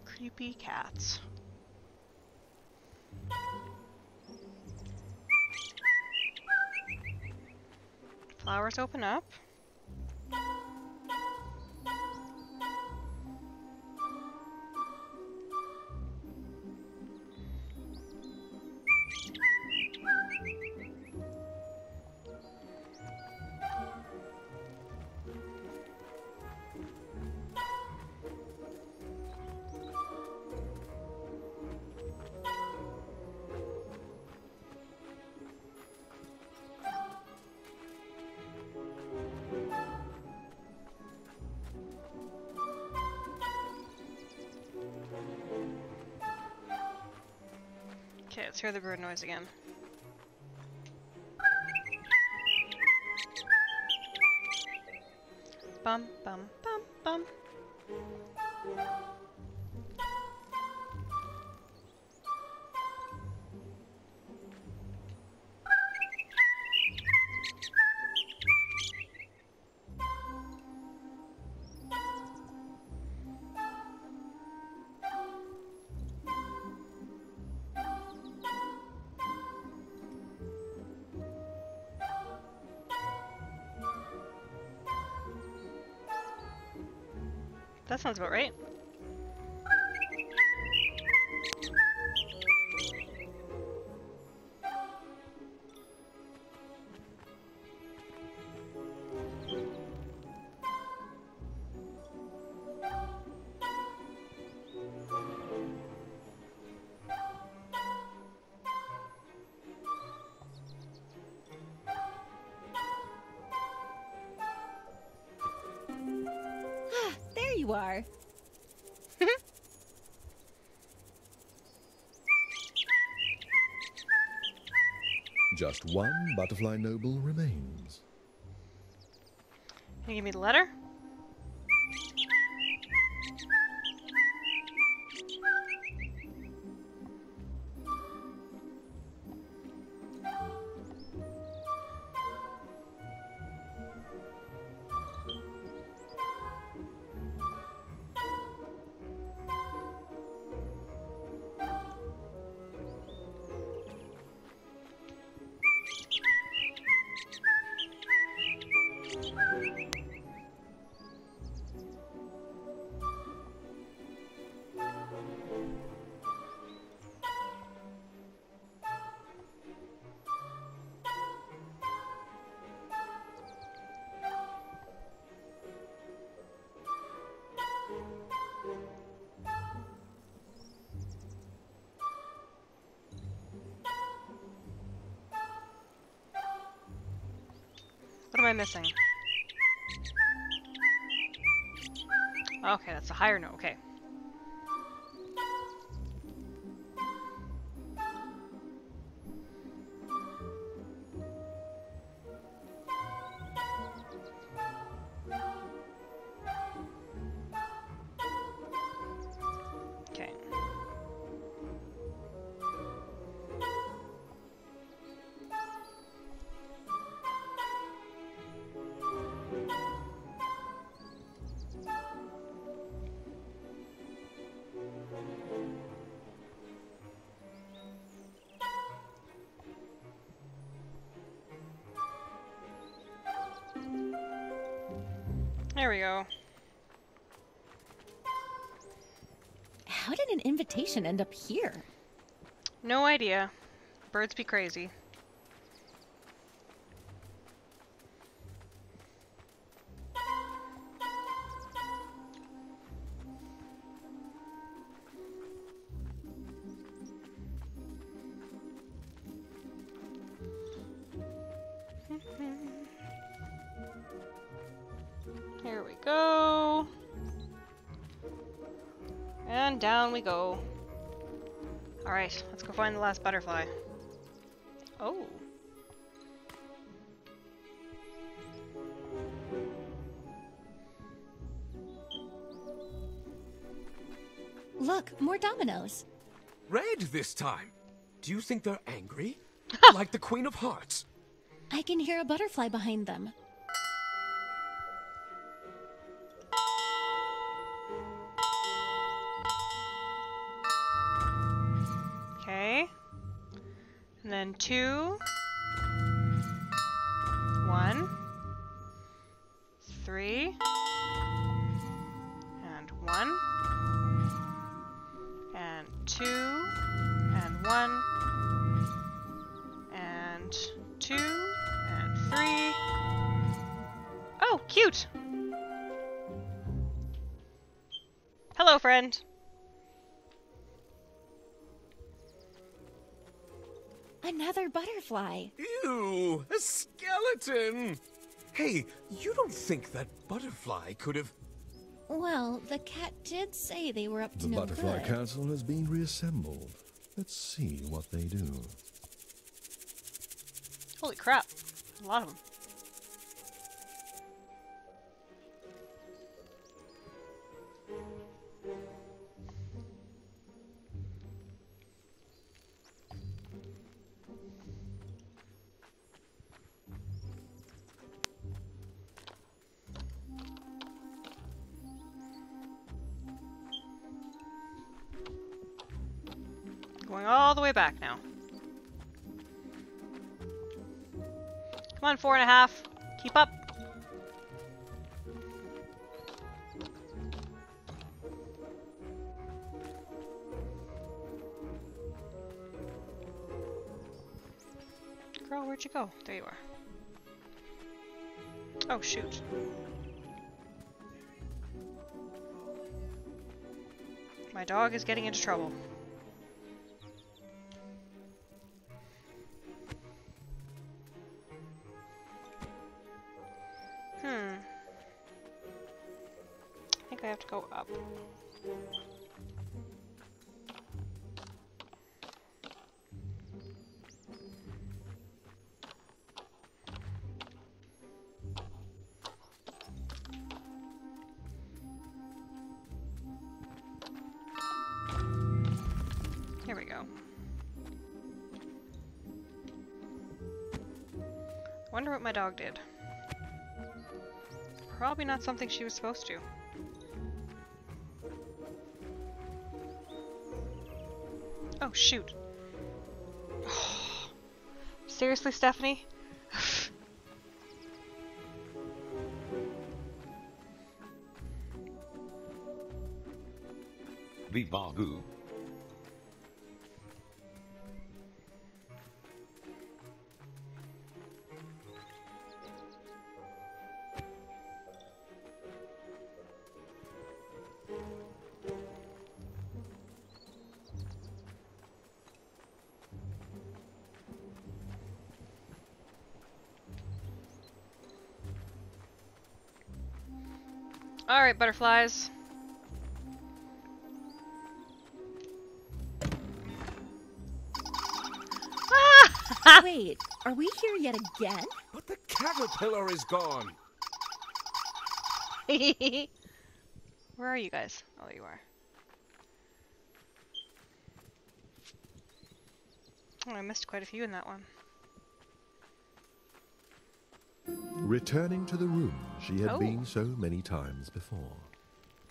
Creepy cats. Flowers open up. The bird noise again. That sounds about right. One butterfly noble remains. Can you give me the letter? Missing? Okay, that's a higher note. Okay. Okay. Invitation end up here? No idea. Birds be crazy. Let's go find the last butterfly. Oh. Look, more dominoes. Red this time. Do you think they're angry? like the Queen of Hearts? I can hear a butterfly behind them. Two. And one. And two. And one. And two. And three. Oh, cute! Hello, friend. Another butterfly. Ew, a skeleton! Hey, you don't think that butterfly could have. Well, the cat did say they were up to The no Butterfly good. Council has been reassembled. Let's see what they do. Holy crap. A lot of them. Way back now. Come on, four and a half. Keep up. Girl, where'd you go? There you are. Oh, shoot. My dog is getting into trouble. Here we go. Wonder what my dog did. Probably not something she was supposed to. Oh, shoot. Seriously, Stephanie? Vivagu. Alright, butterflies. Ah! Wait, are we here yet again? But the caterpillar is gone. Where are you guys? Oh, you are. Oh, I missed quite a few in that one. Returning to the room she had Oh. been so many times before.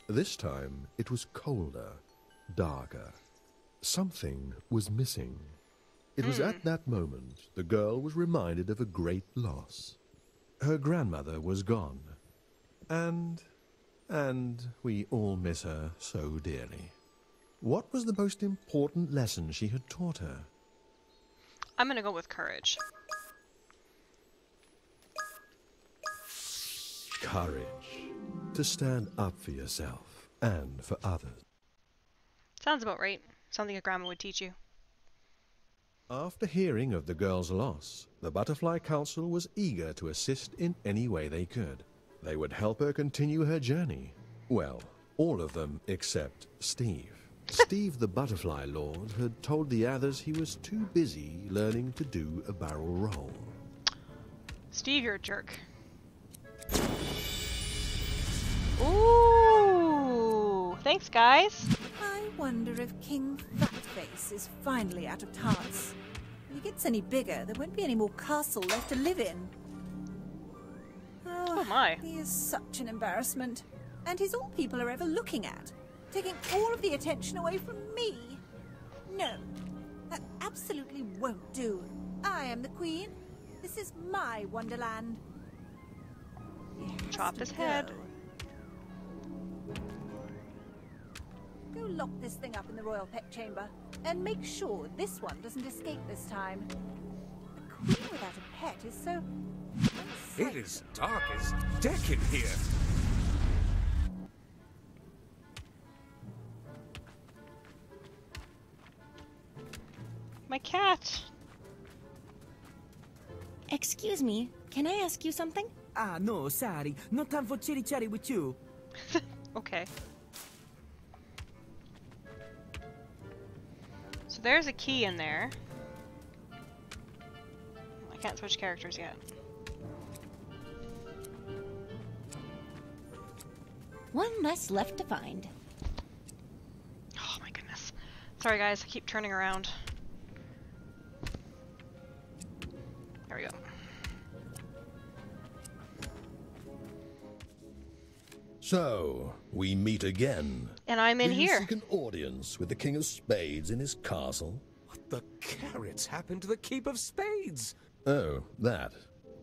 This time it was colder, darker. Something was missing. It was at hmm. that moment the girl was reminded of a great loss. Her grandmother was gone, and and we all miss her so dearly. What was the most important lesson she had taught her? I'm gonna go with courage. Courage. To stand up for yourself and for others. Sounds about right. Something a grandma would teach you. After hearing of the girl's loss, the Butterfly Council was eager to assist in any way they could. They would help her continue her journey. Well, all of them except Steve. Steve the Butterfly Lord had told the others he was too busy learning to do a barrel roll. Steve, you're a jerk. Thanks, guys. I wonder if King Fatface is finally out of tarts. If he gets any bigger, there won't be any more castle left to live in. Oh ah, my. He is such an embarrassment. And he's all people are ever looking at, taking all of the attention away from me. No, that absolutely won't do. I am the queen. This is my wonderland. He Chop his head. Go. Go lock this thing up in the royal pet chamber and make sure this one doesn't escape this time. A queen without a pet is so. It is dark as deck in here. My cat. Excuse me, can I ask you something? Ah, no, sorry. No time for chitty chatty with you. Okay. So there's a key in there. I can't switch characters yet. One less left to find. Oh my goodness. Sorry guys, I keep turning around. There we go. So, we meet again. And I'm in Do you here. seek an audience with the King of Spades in his castle? What the carrots happened to the Keep of Spades? Oh, that.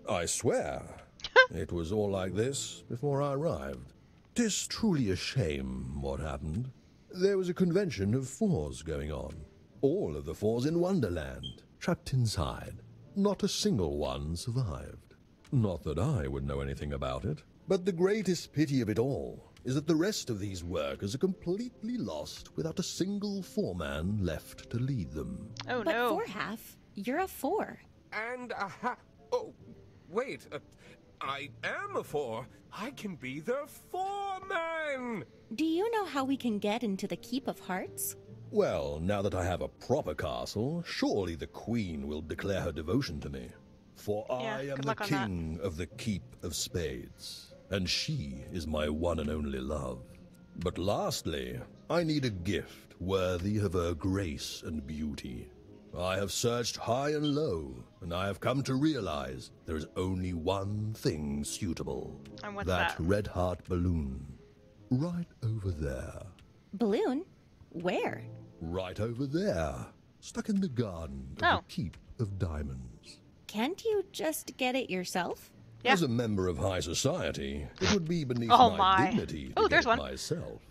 I swear. it was all like this before I arrived. Tis truly a shame what happened. There was a convention of fours going on. All of the fours in Wonderland, trapped inside. Not a single one survived. Not that I would know anything about it. But the greatest pity of it all is that the rest of these workers are completely lost without a single foreman left to lead them. Oh but no. four half, you're a four. And a ha- Oh, wait. Uh, I am a four. I can be the foreman. Do you know how we can get into the Keep of Hearts? Well, now that I have a proper castle, surely the Queen will declare her devotion to me. For Yeah, I am the luck that. King of the Keep of Spades, and she is my one and only love. But lastly, I need a gift worthy of her grace and beauty. I have searched high and low, and I have come to realize there is only one thing suitable. And what's that that? red heart balloon. Right over there. Balloon? Where? Right over there, stuck in the garden of Oh. the Keep of Diamonds. Can't you just get it yourself? Yeah. As a member of high society, it would be beneath Oh my, my. dignity to Oh, get there's it one. myself.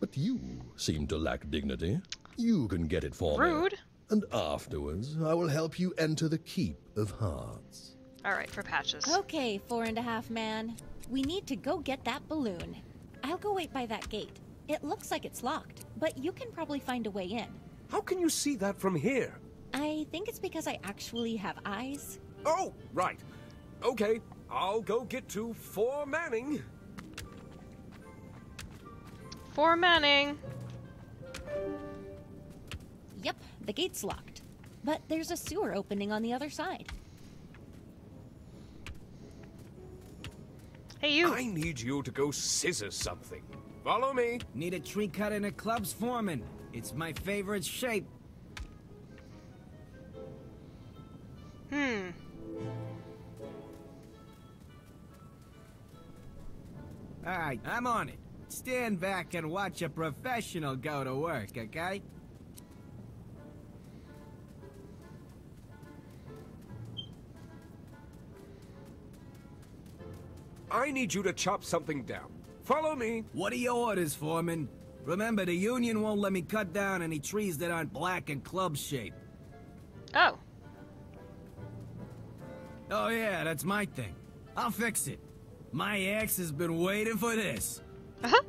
But you seem to lack dignity. You can get it for me. Rude. And afterwards, I will help you enter the Keep of Hearts. Alright, for patches. Okay, four and a half man. We need to go get that balloon. I'll go wait by that gate. It looks like it's locked, but you can probably find a way in. How can you see that from here? I think it's because I actually have eyes. Oh, right. Okay, I'll go get to four Manning. For Manning. Yep, the gate's locked. But there's a sewer opening on the other side. Hey you. I need you to go scissor something. Follow me. Need a tree cut in a club's foreman. It's my favorite shape. Hmm. Alright, I'm on it. Stand back and watch a professional go to work, okay? I need you to chop something down. Follow me. What are your orders, Foreman? Remember, the Union won't let me cut down any trees that aren't black and club-shaped. Oh. Oh yeah, that's my thing. I'll fix it. My ex has been waiting for this. Uh-huh.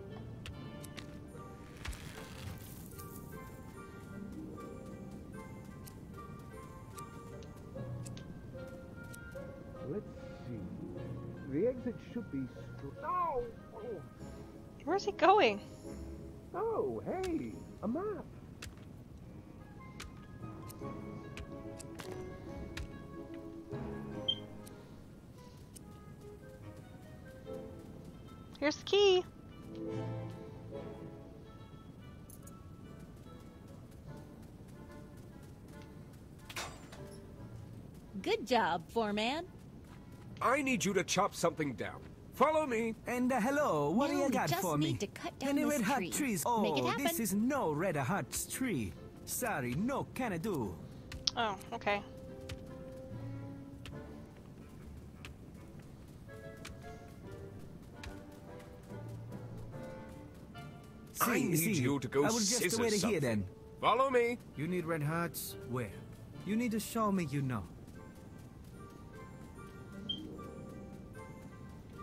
Let's see. The exit should be. Str- oh! oh! Where's he going? Oh, hey! A map! Here's the key. Good job, Foreman. I need you to chop something down. Follow me. And uh, hello, what Now do you we got just for need me? to cut down Any this red hot tree. trees? Make it Oh, happen. this is no red hot tree. Sorry, no can I do. Oh, okay. I need see, you to go I was just scissor away to here something. then. Follow me. You need red hearts? Where? You need to show me you know.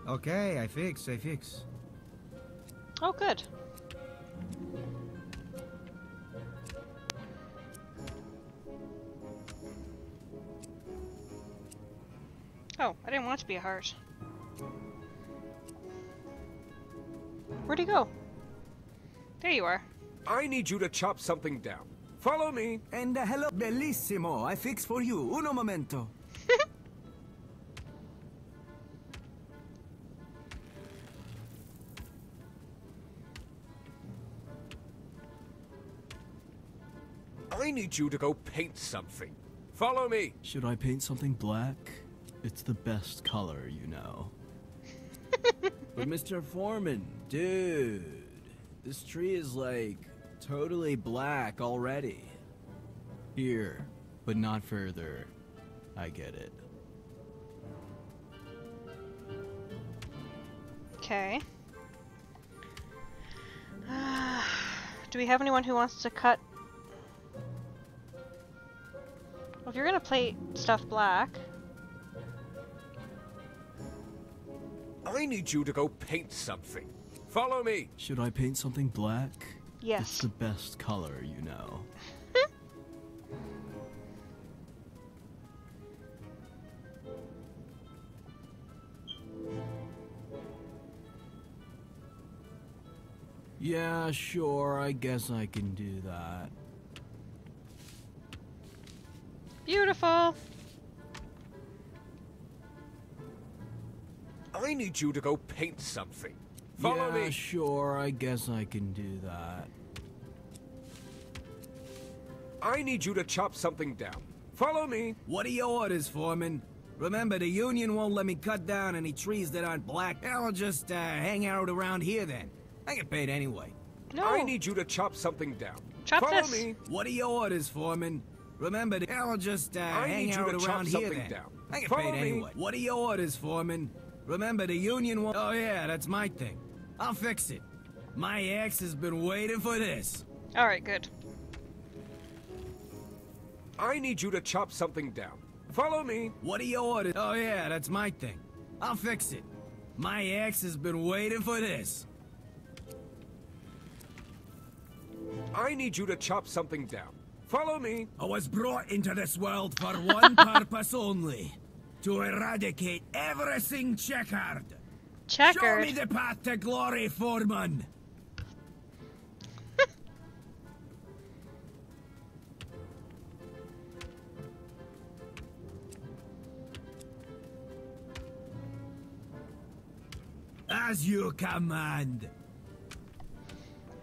Okay, I fix, I fix. Oh, good. Oh, I didn't want to be a heart. Where'd he go? There you are. I need you to chop something down. Follow me. And uh, hello, bellissimo. I fix for you. Uno momento. I need you to go paint something. Follow me. Should I paint something black? It's the best color, you know. but Mr. Foreman, dude, this tree is like totally black already. Here, but not further. I get it. Okay. Do we have anyone who wants to cut? Well, if you're gonna play stuff black, I need you to go paint something. Follow me. Should I paint something black? Yes. It's the best color, you know. yeah, sure, I guess I can do that. beautiful. I need you to go paint something. Follow yeah, me. sure, I guess I can do that. I need you to chop something down. Follow me. What are your orders, Foreman? Remember, the Union won't let me cut down any trees that aren't black. I'll just uh, hang out around here then. I get paid anyway. No. I need you to chop something down. Chop Follow this. me. What are your orders, Foreman? Remember, the... I'll just uh, I hang out around here something then. down. I get Follow paid me. anyway. What are your orders, Foreman? Remember, the Union won't... Oh yeah, that's my thing. I'll fix it. My ex has been waiting for this. All right, good. I need you to chop something down. Follow me. What are you orders? Oh yeah, that's my thing. I'll fix it. My ex has been waiting for this. I need you to chop something down. Follow me. I was brought into this world for one purpose only. To eradicate everything checkered. Show Checkered. me the path to glory, Foreman. As you command.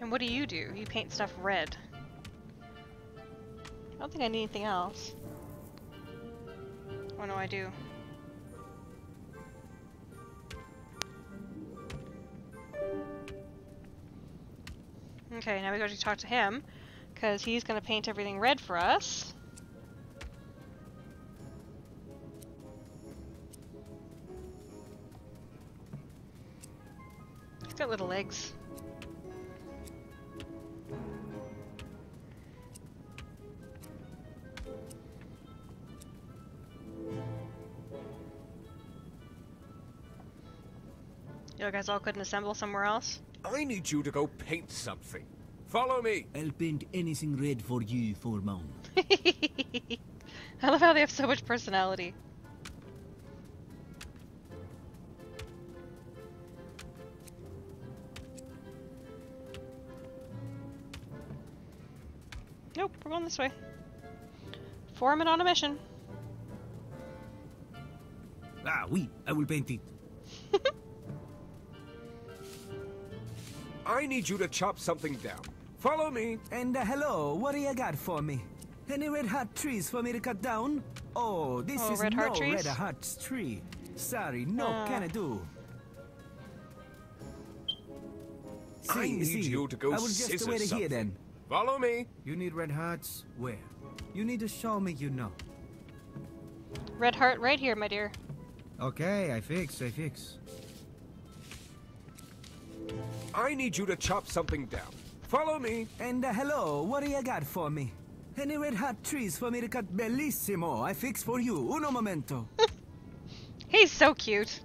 And what do you do? You paint stuff red. I don't think I need anything else. What do I do. Okay, now we go to talk to him, because he's going to paint everything red for us. He's got little legs. You guys all couldn't assemble somewhere else? I need you to go paint something. Follow me. I'll paint anything red for you, Foreman. I love how they have so much personality. Nope, we're going this way. Foreman on a mission. Ah, oui, I will paint it. I need you to chop something down. Follow me. And uh, hello, what do you got for me? Any red hot trees for me to cut down? Oh, this Oh, is red no trees? red hot tree. Sorry, no Ah. can I do. I need see, you to go I will just scissor wait here then. Follow me. You need red hearts? Where? You need to show me you know. Red heart right here, my dear. Okay, I fix, I fix. I need you to chop something down. Follow me. And uh, hello, what do you got for me? Any red hot trees for me to cut bellissimo? I fix for you. Uno momento. He's so cute.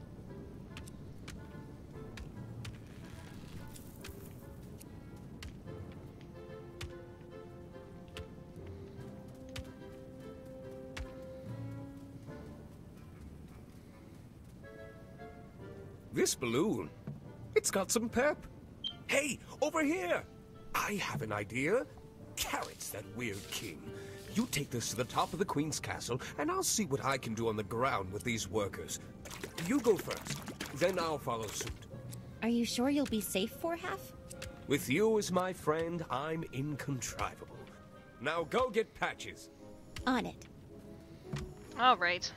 This balloon, it's got some pep. Hey, over here. I have an idea. Carrots, that weird king. You take this to the top of the queen's castle, and I'll see what I can do on the ground with these workers. You go first, then I'll follow suit. Are you sure you'll be safe for half? With you as my friend, I'm incontrivable. Now go get patches. On it. All right.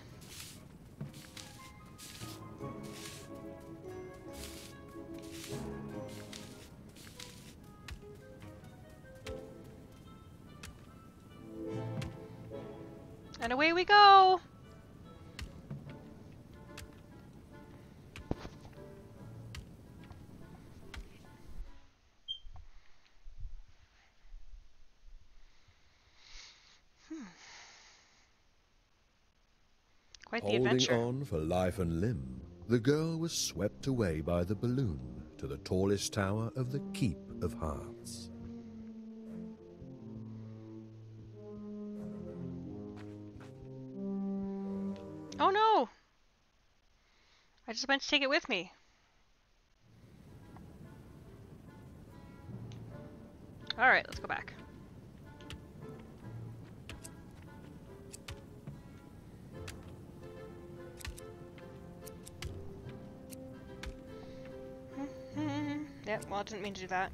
And away we go. Hmm. Quite the Holding adventure. on for life and limb, the girl was swept away by the balloon to the tallest tower of the Keep of Hearts. I just meant to take it with me. Alright, let's go back. Mm-hmm. yep, well, I didn't mean to do that.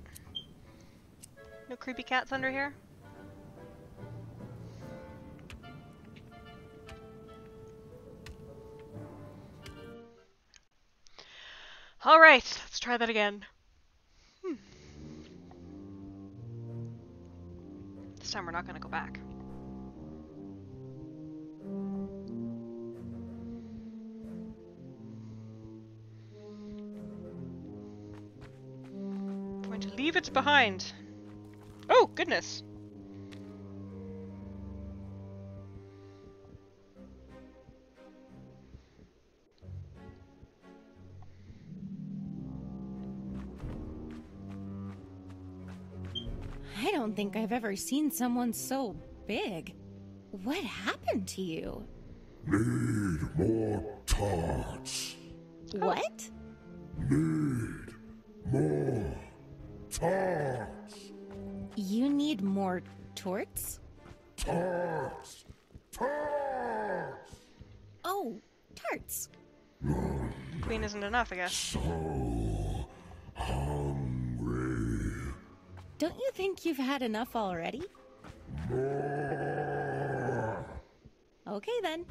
No creepy cats under here? Alright, let's try that again. Hmm. This time we're not gonna go back. I'm Going to leave it behind. Oh, goodness. Think I've ever seen someone so big. What happened to you? Need more tarts. Oh. What? Need more tarts. You need more torts? Tarts. Tarts. Oh, tarts. Queen isn't enough, I guess. So Don't you think you've had enough already? Okay then.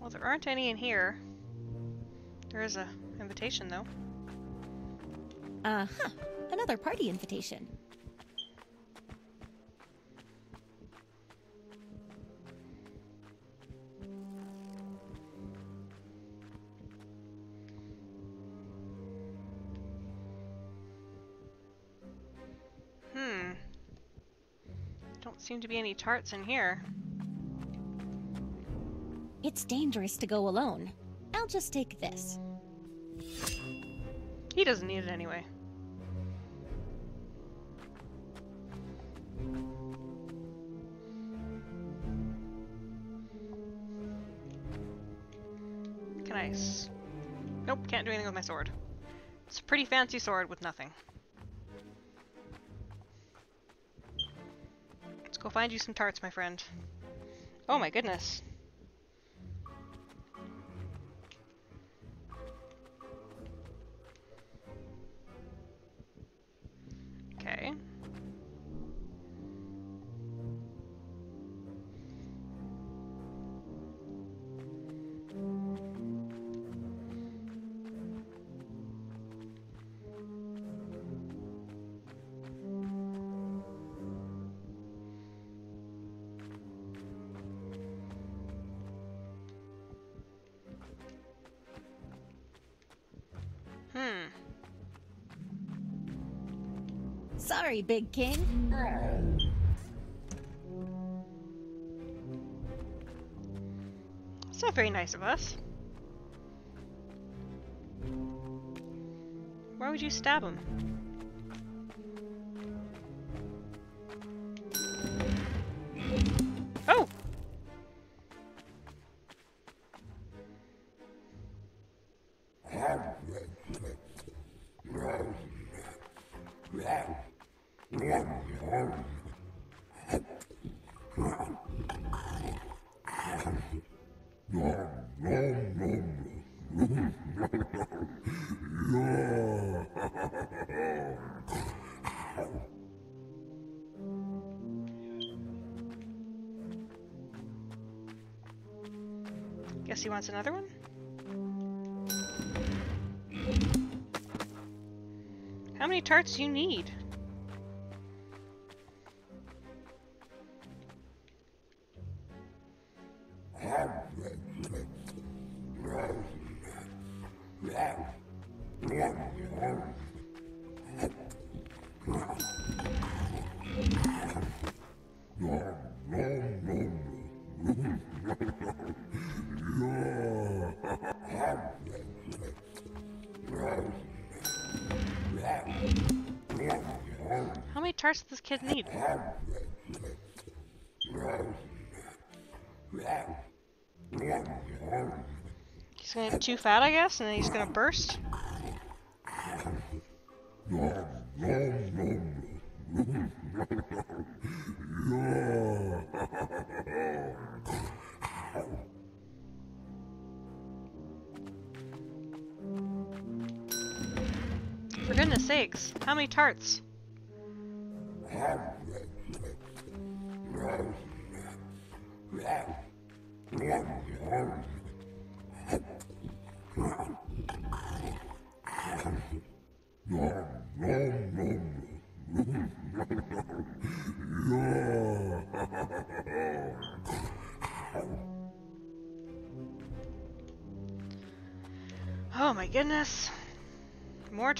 Well, there aren't any in here. There is a invitation, though. Uh huh. Another party invitation. Seem to be any tarts in here. It's dangerous to go alone. I'll just take this. He doesn't need it anyway. Can I s- Nope, can't do anything with my sword. It's a pretty fancy sword with nothing. Go find you some tarts, my friend. Oh my goodness. Sorry, Big King. It's not very nice of us. Why would you stab him? Wants another one? How many tarts do you need? Many tarts does this kid need? He's gonna get too fat, I guess, and then he's gonna burst. For goodness sakes, how many tarts?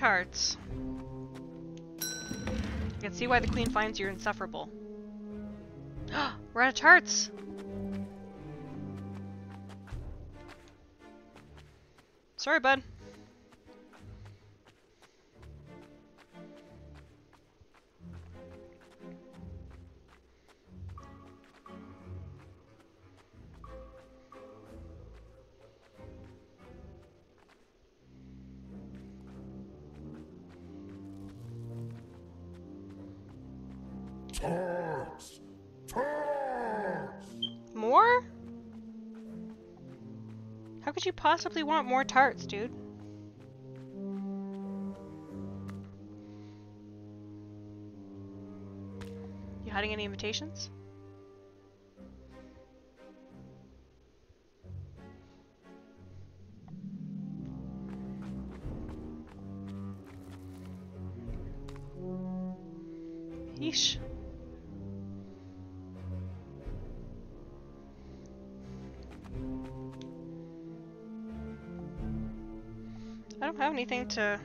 Tarts. I can see why the queen finds you insufferable. We're out of tarts! Sorry, bud. Possibly want more tarts, dude? You hiding any invitations? Yeesh. Have anything to...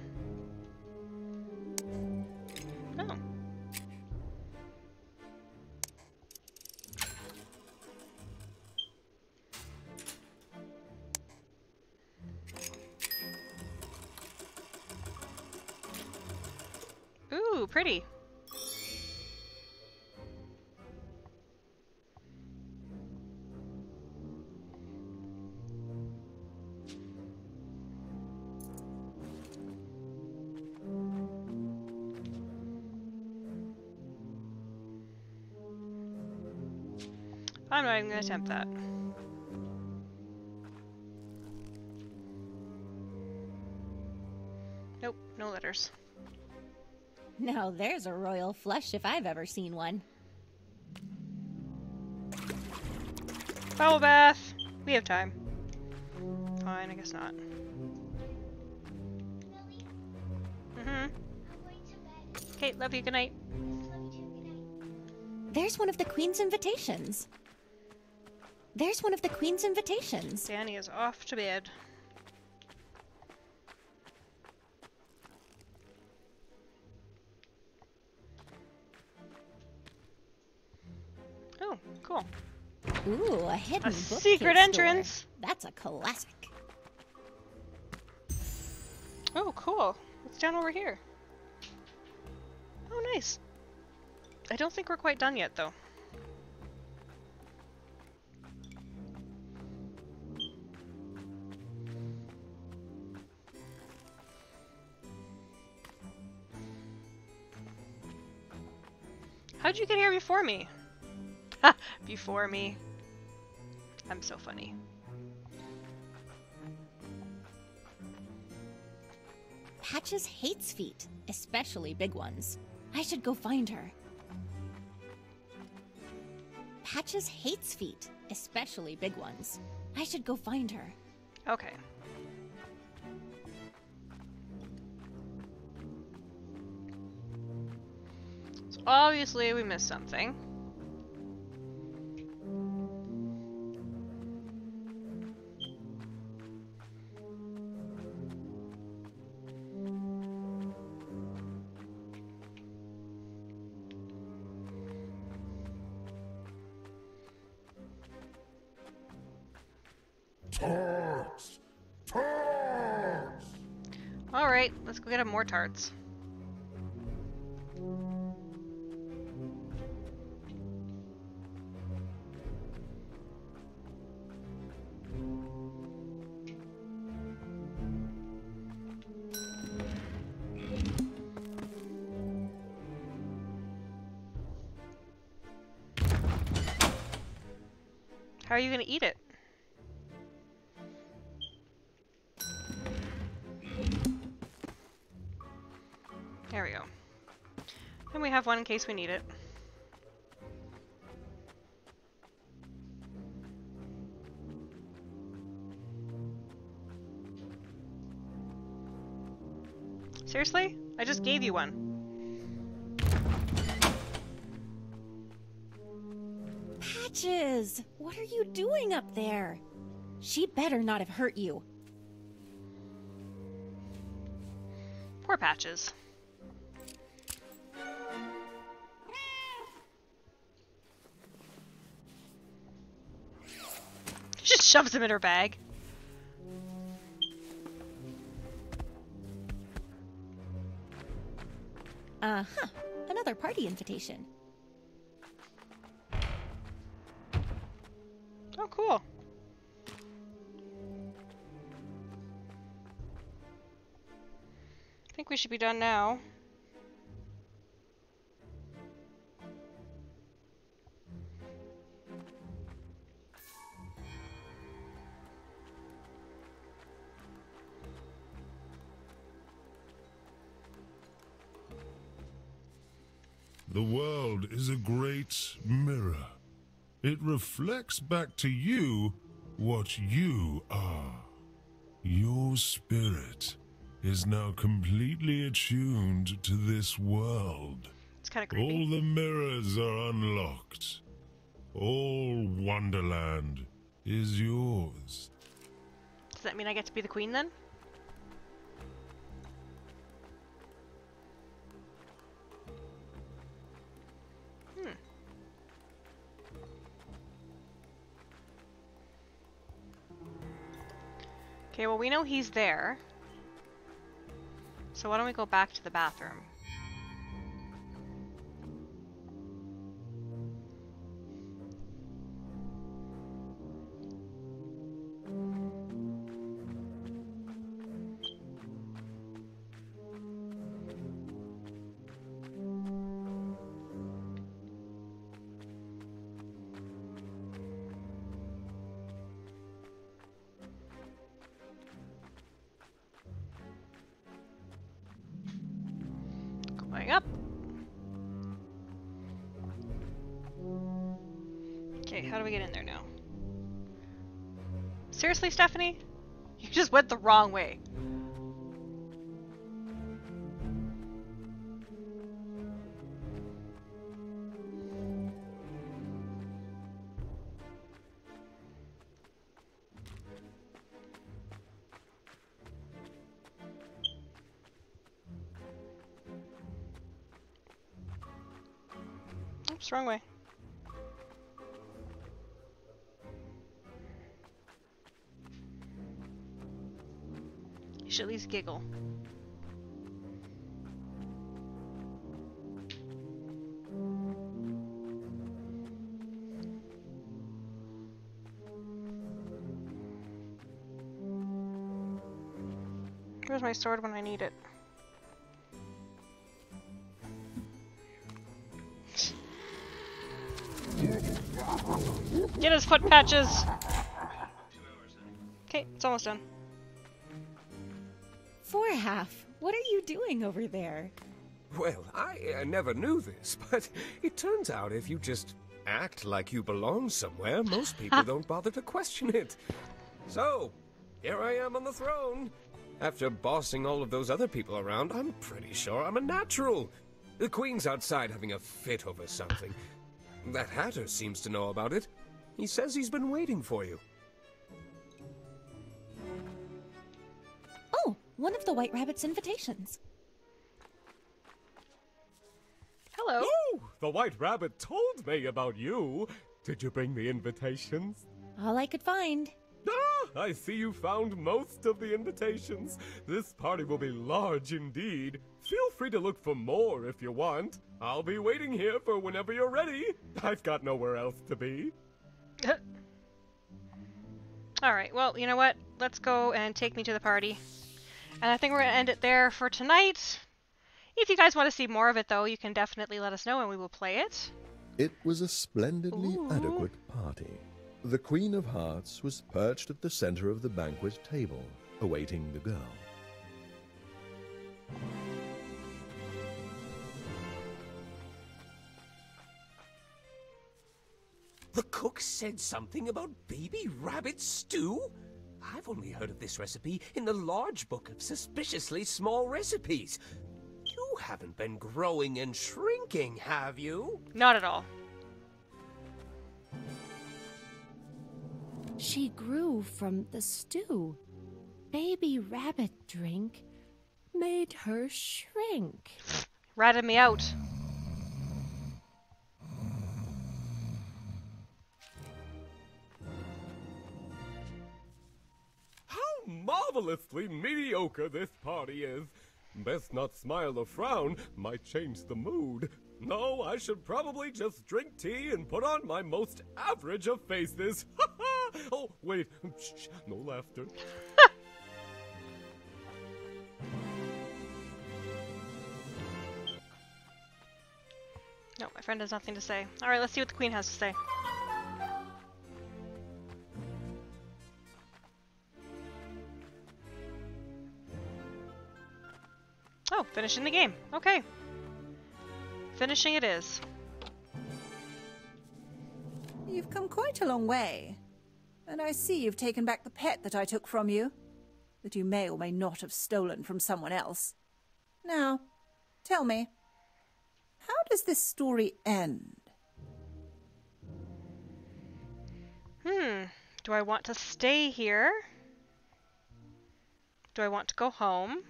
attempt that. Nope, no letters. Now there's a royal flush if I've ever seen one. Bubble bath! We have time. Fine, I guess not. Mm-hmm. Okay, love you, good night. There's one of the Queen's invitations. There's one of the Queen's invitations. Danny is off to bed. Oh, cool. Ooh, a hidden A secret door. entrance. That's a classic. Oh, cool. What's down over here? Oh, nice. I don't think we're quite done yet, though. How'd you get here before me? Before me. I'm so funny. Patches hates feet, especially big ones. I should go find her. Patches hates feet, especially big ones. I should go find her. Okay. Obviously we missed something. Tarts! Tarts! Alright, let's go get him more tarts. How are you gonna eat it? There we go. And we have one in case we need it. Seriously? I just gave you one. What are you doing up there? She better not have hurt you. Poor Patches. She Just shoves him in her bag. Uh huh. Another party invitation. Cool. I think we should be done now. Reflects back to you what you are. Your spirit is now completely attuned to this world. It's kind of creepy. All the mirrors are unlocked. All Wonderland is yours. Does that mean I get to be the queen then? Okay, well we know he's there. So why don't we go back to the bathroom? Stephanie? You just went the wrong way. Oops, wrong way. Should at least giggle. Where's my sword when I need it? Get his foot patches! Okay, it's almost done. What are you doing over there? Well, I uh, never knew this, but it turns out if you just act like you belong somewhere, most people don't bother to question it. So, here I am on the throne. After bossing all of those other people around, I'm pretty sure I'm a natural. The Queen's outside having a fit over something. That Hatter seems to know about it. He says he's been waiting for you. One of the White Rabbit's invitations. Hello. Oh, the White Rabbit told me about you. Did you bring the invitations? All I could find. Ah, I see you found most of the invitations. This party will be large indeed. Feel free to look for more if you want. I'll be waiting here for whenever you're ready. I've got nowhere else to be. Alright, well, you know what? Let's go and take me to the party. And I think we're going to end it there for tonight. If you guys want to see more of it, though, you can definitely let us know and we will play it. It was a splendidly Ooh. adequate party. The Queen of Hearts was perched at the center of the banquet table, awaiting the girl. The cook said something about baby rabbit stew? I've only heard of this recipe in the large book of suspiciously small recipes. You haven't been growing and shrinking, have you? Not at all. She grew from the stew. Baby rabbit drink made her shrink. Ratted me out. Marvelously mediocre this party is. Best not smile or frown, might change the mood. No, I should probably just drink tea and put on my most average of faces. oh, wait, no laughter. No, my friend has nothing to say. Alright, let's see what the queen has to say. Finishing the game. Okay. Finishing it is. You've come quite a long way. And I see you've taken back the pet that I took from you. That you may or may not have stolen from someone else. Now, tell me, how does this story end? Hmm. Do I want to stay here? Do I want to go home?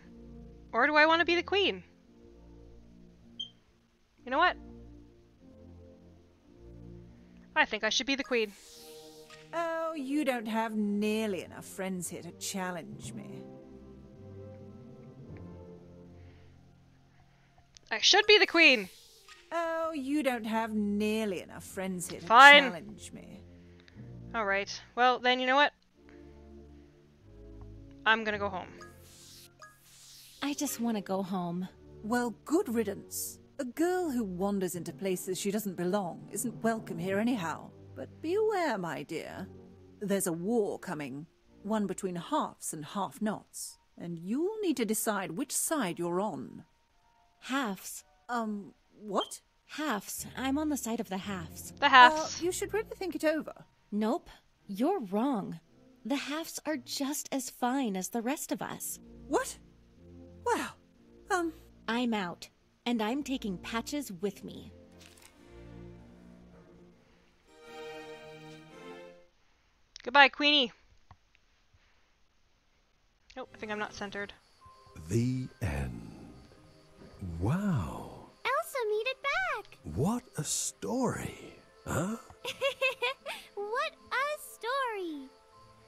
Or do I want to be the queen? You know what? I think I should be the queen. Oh, you don't have nearly enough friends here to challenge me. I should be the queen. Oh, you don't have nearly enough friends here to Fine. challenge me. All right. Well, then you know what? I'm gonna go home. I just want to go home. Well, good riddance. A girl who wanders into places she doesn't belong isn't welcome here anyhow. But be aware, my dear. There's a war coming. One between halves and half nots. And you'll need to decide which side you're on. Halves? Um, what? Halves. I'm on the side of the halves. The halves. Uh, you should really think it over. Nope. You're wrong. The halves are just as fine as the rest of us. What? Well, um. I'm out, and I'm taking Patches with me. Goodbye, Queenie. Oh, I think I'm not centered. The end. Wow. Elsa made it back! What a story. Huh? what a story!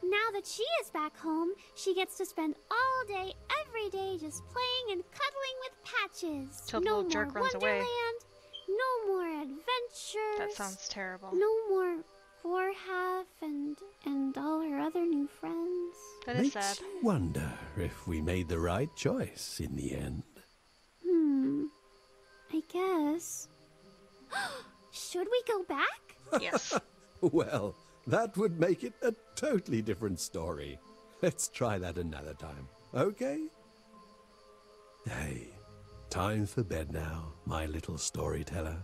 Now that she is back home, she gets to spend all day, every day, just playing and cuddling with Patches. Till the no little jerk more runs away. Wonderland, no more adventures. That sounds terrible. No more four half and and all her other new friends. That is Makes sad. you wonder if we made the right choice in the end. Hmm. I guess. Should we go back? Yes. Well, that would make it a totally different story. Let's try that another time, okay? Hey, time for bed now, my little storyteller.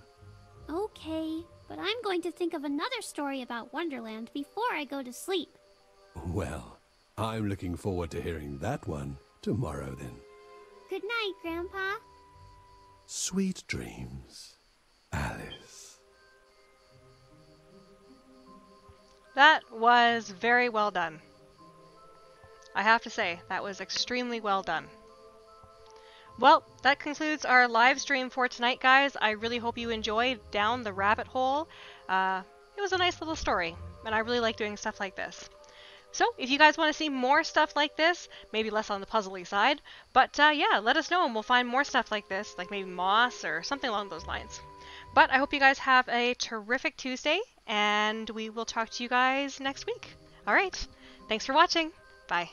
Okay, but I'm going to think of another story about Wonderland before I go to sleep. Well, I'm looking forward to hearing that one tomorrow then. Good night, Grandpa. Sweet dreams, Alice. That was very well done. I have to say, that was extremely well done. Well, that concludes our live stream for tonight, guys. I really hope you enjoyed Down the Rabbit Hole. Uh, it was a nice little story, and I really like doing stuff like this. So, if you guys want to see more stuff like this, maybe less on the puzzly side, but uh, yeah, let us know and we'll find more stuff like this, like maybe Moss or something along those lines. But I hope you guys have a terrific Tuesday, and we will talk to you guys next week. All right. Thanks for watching. Bye.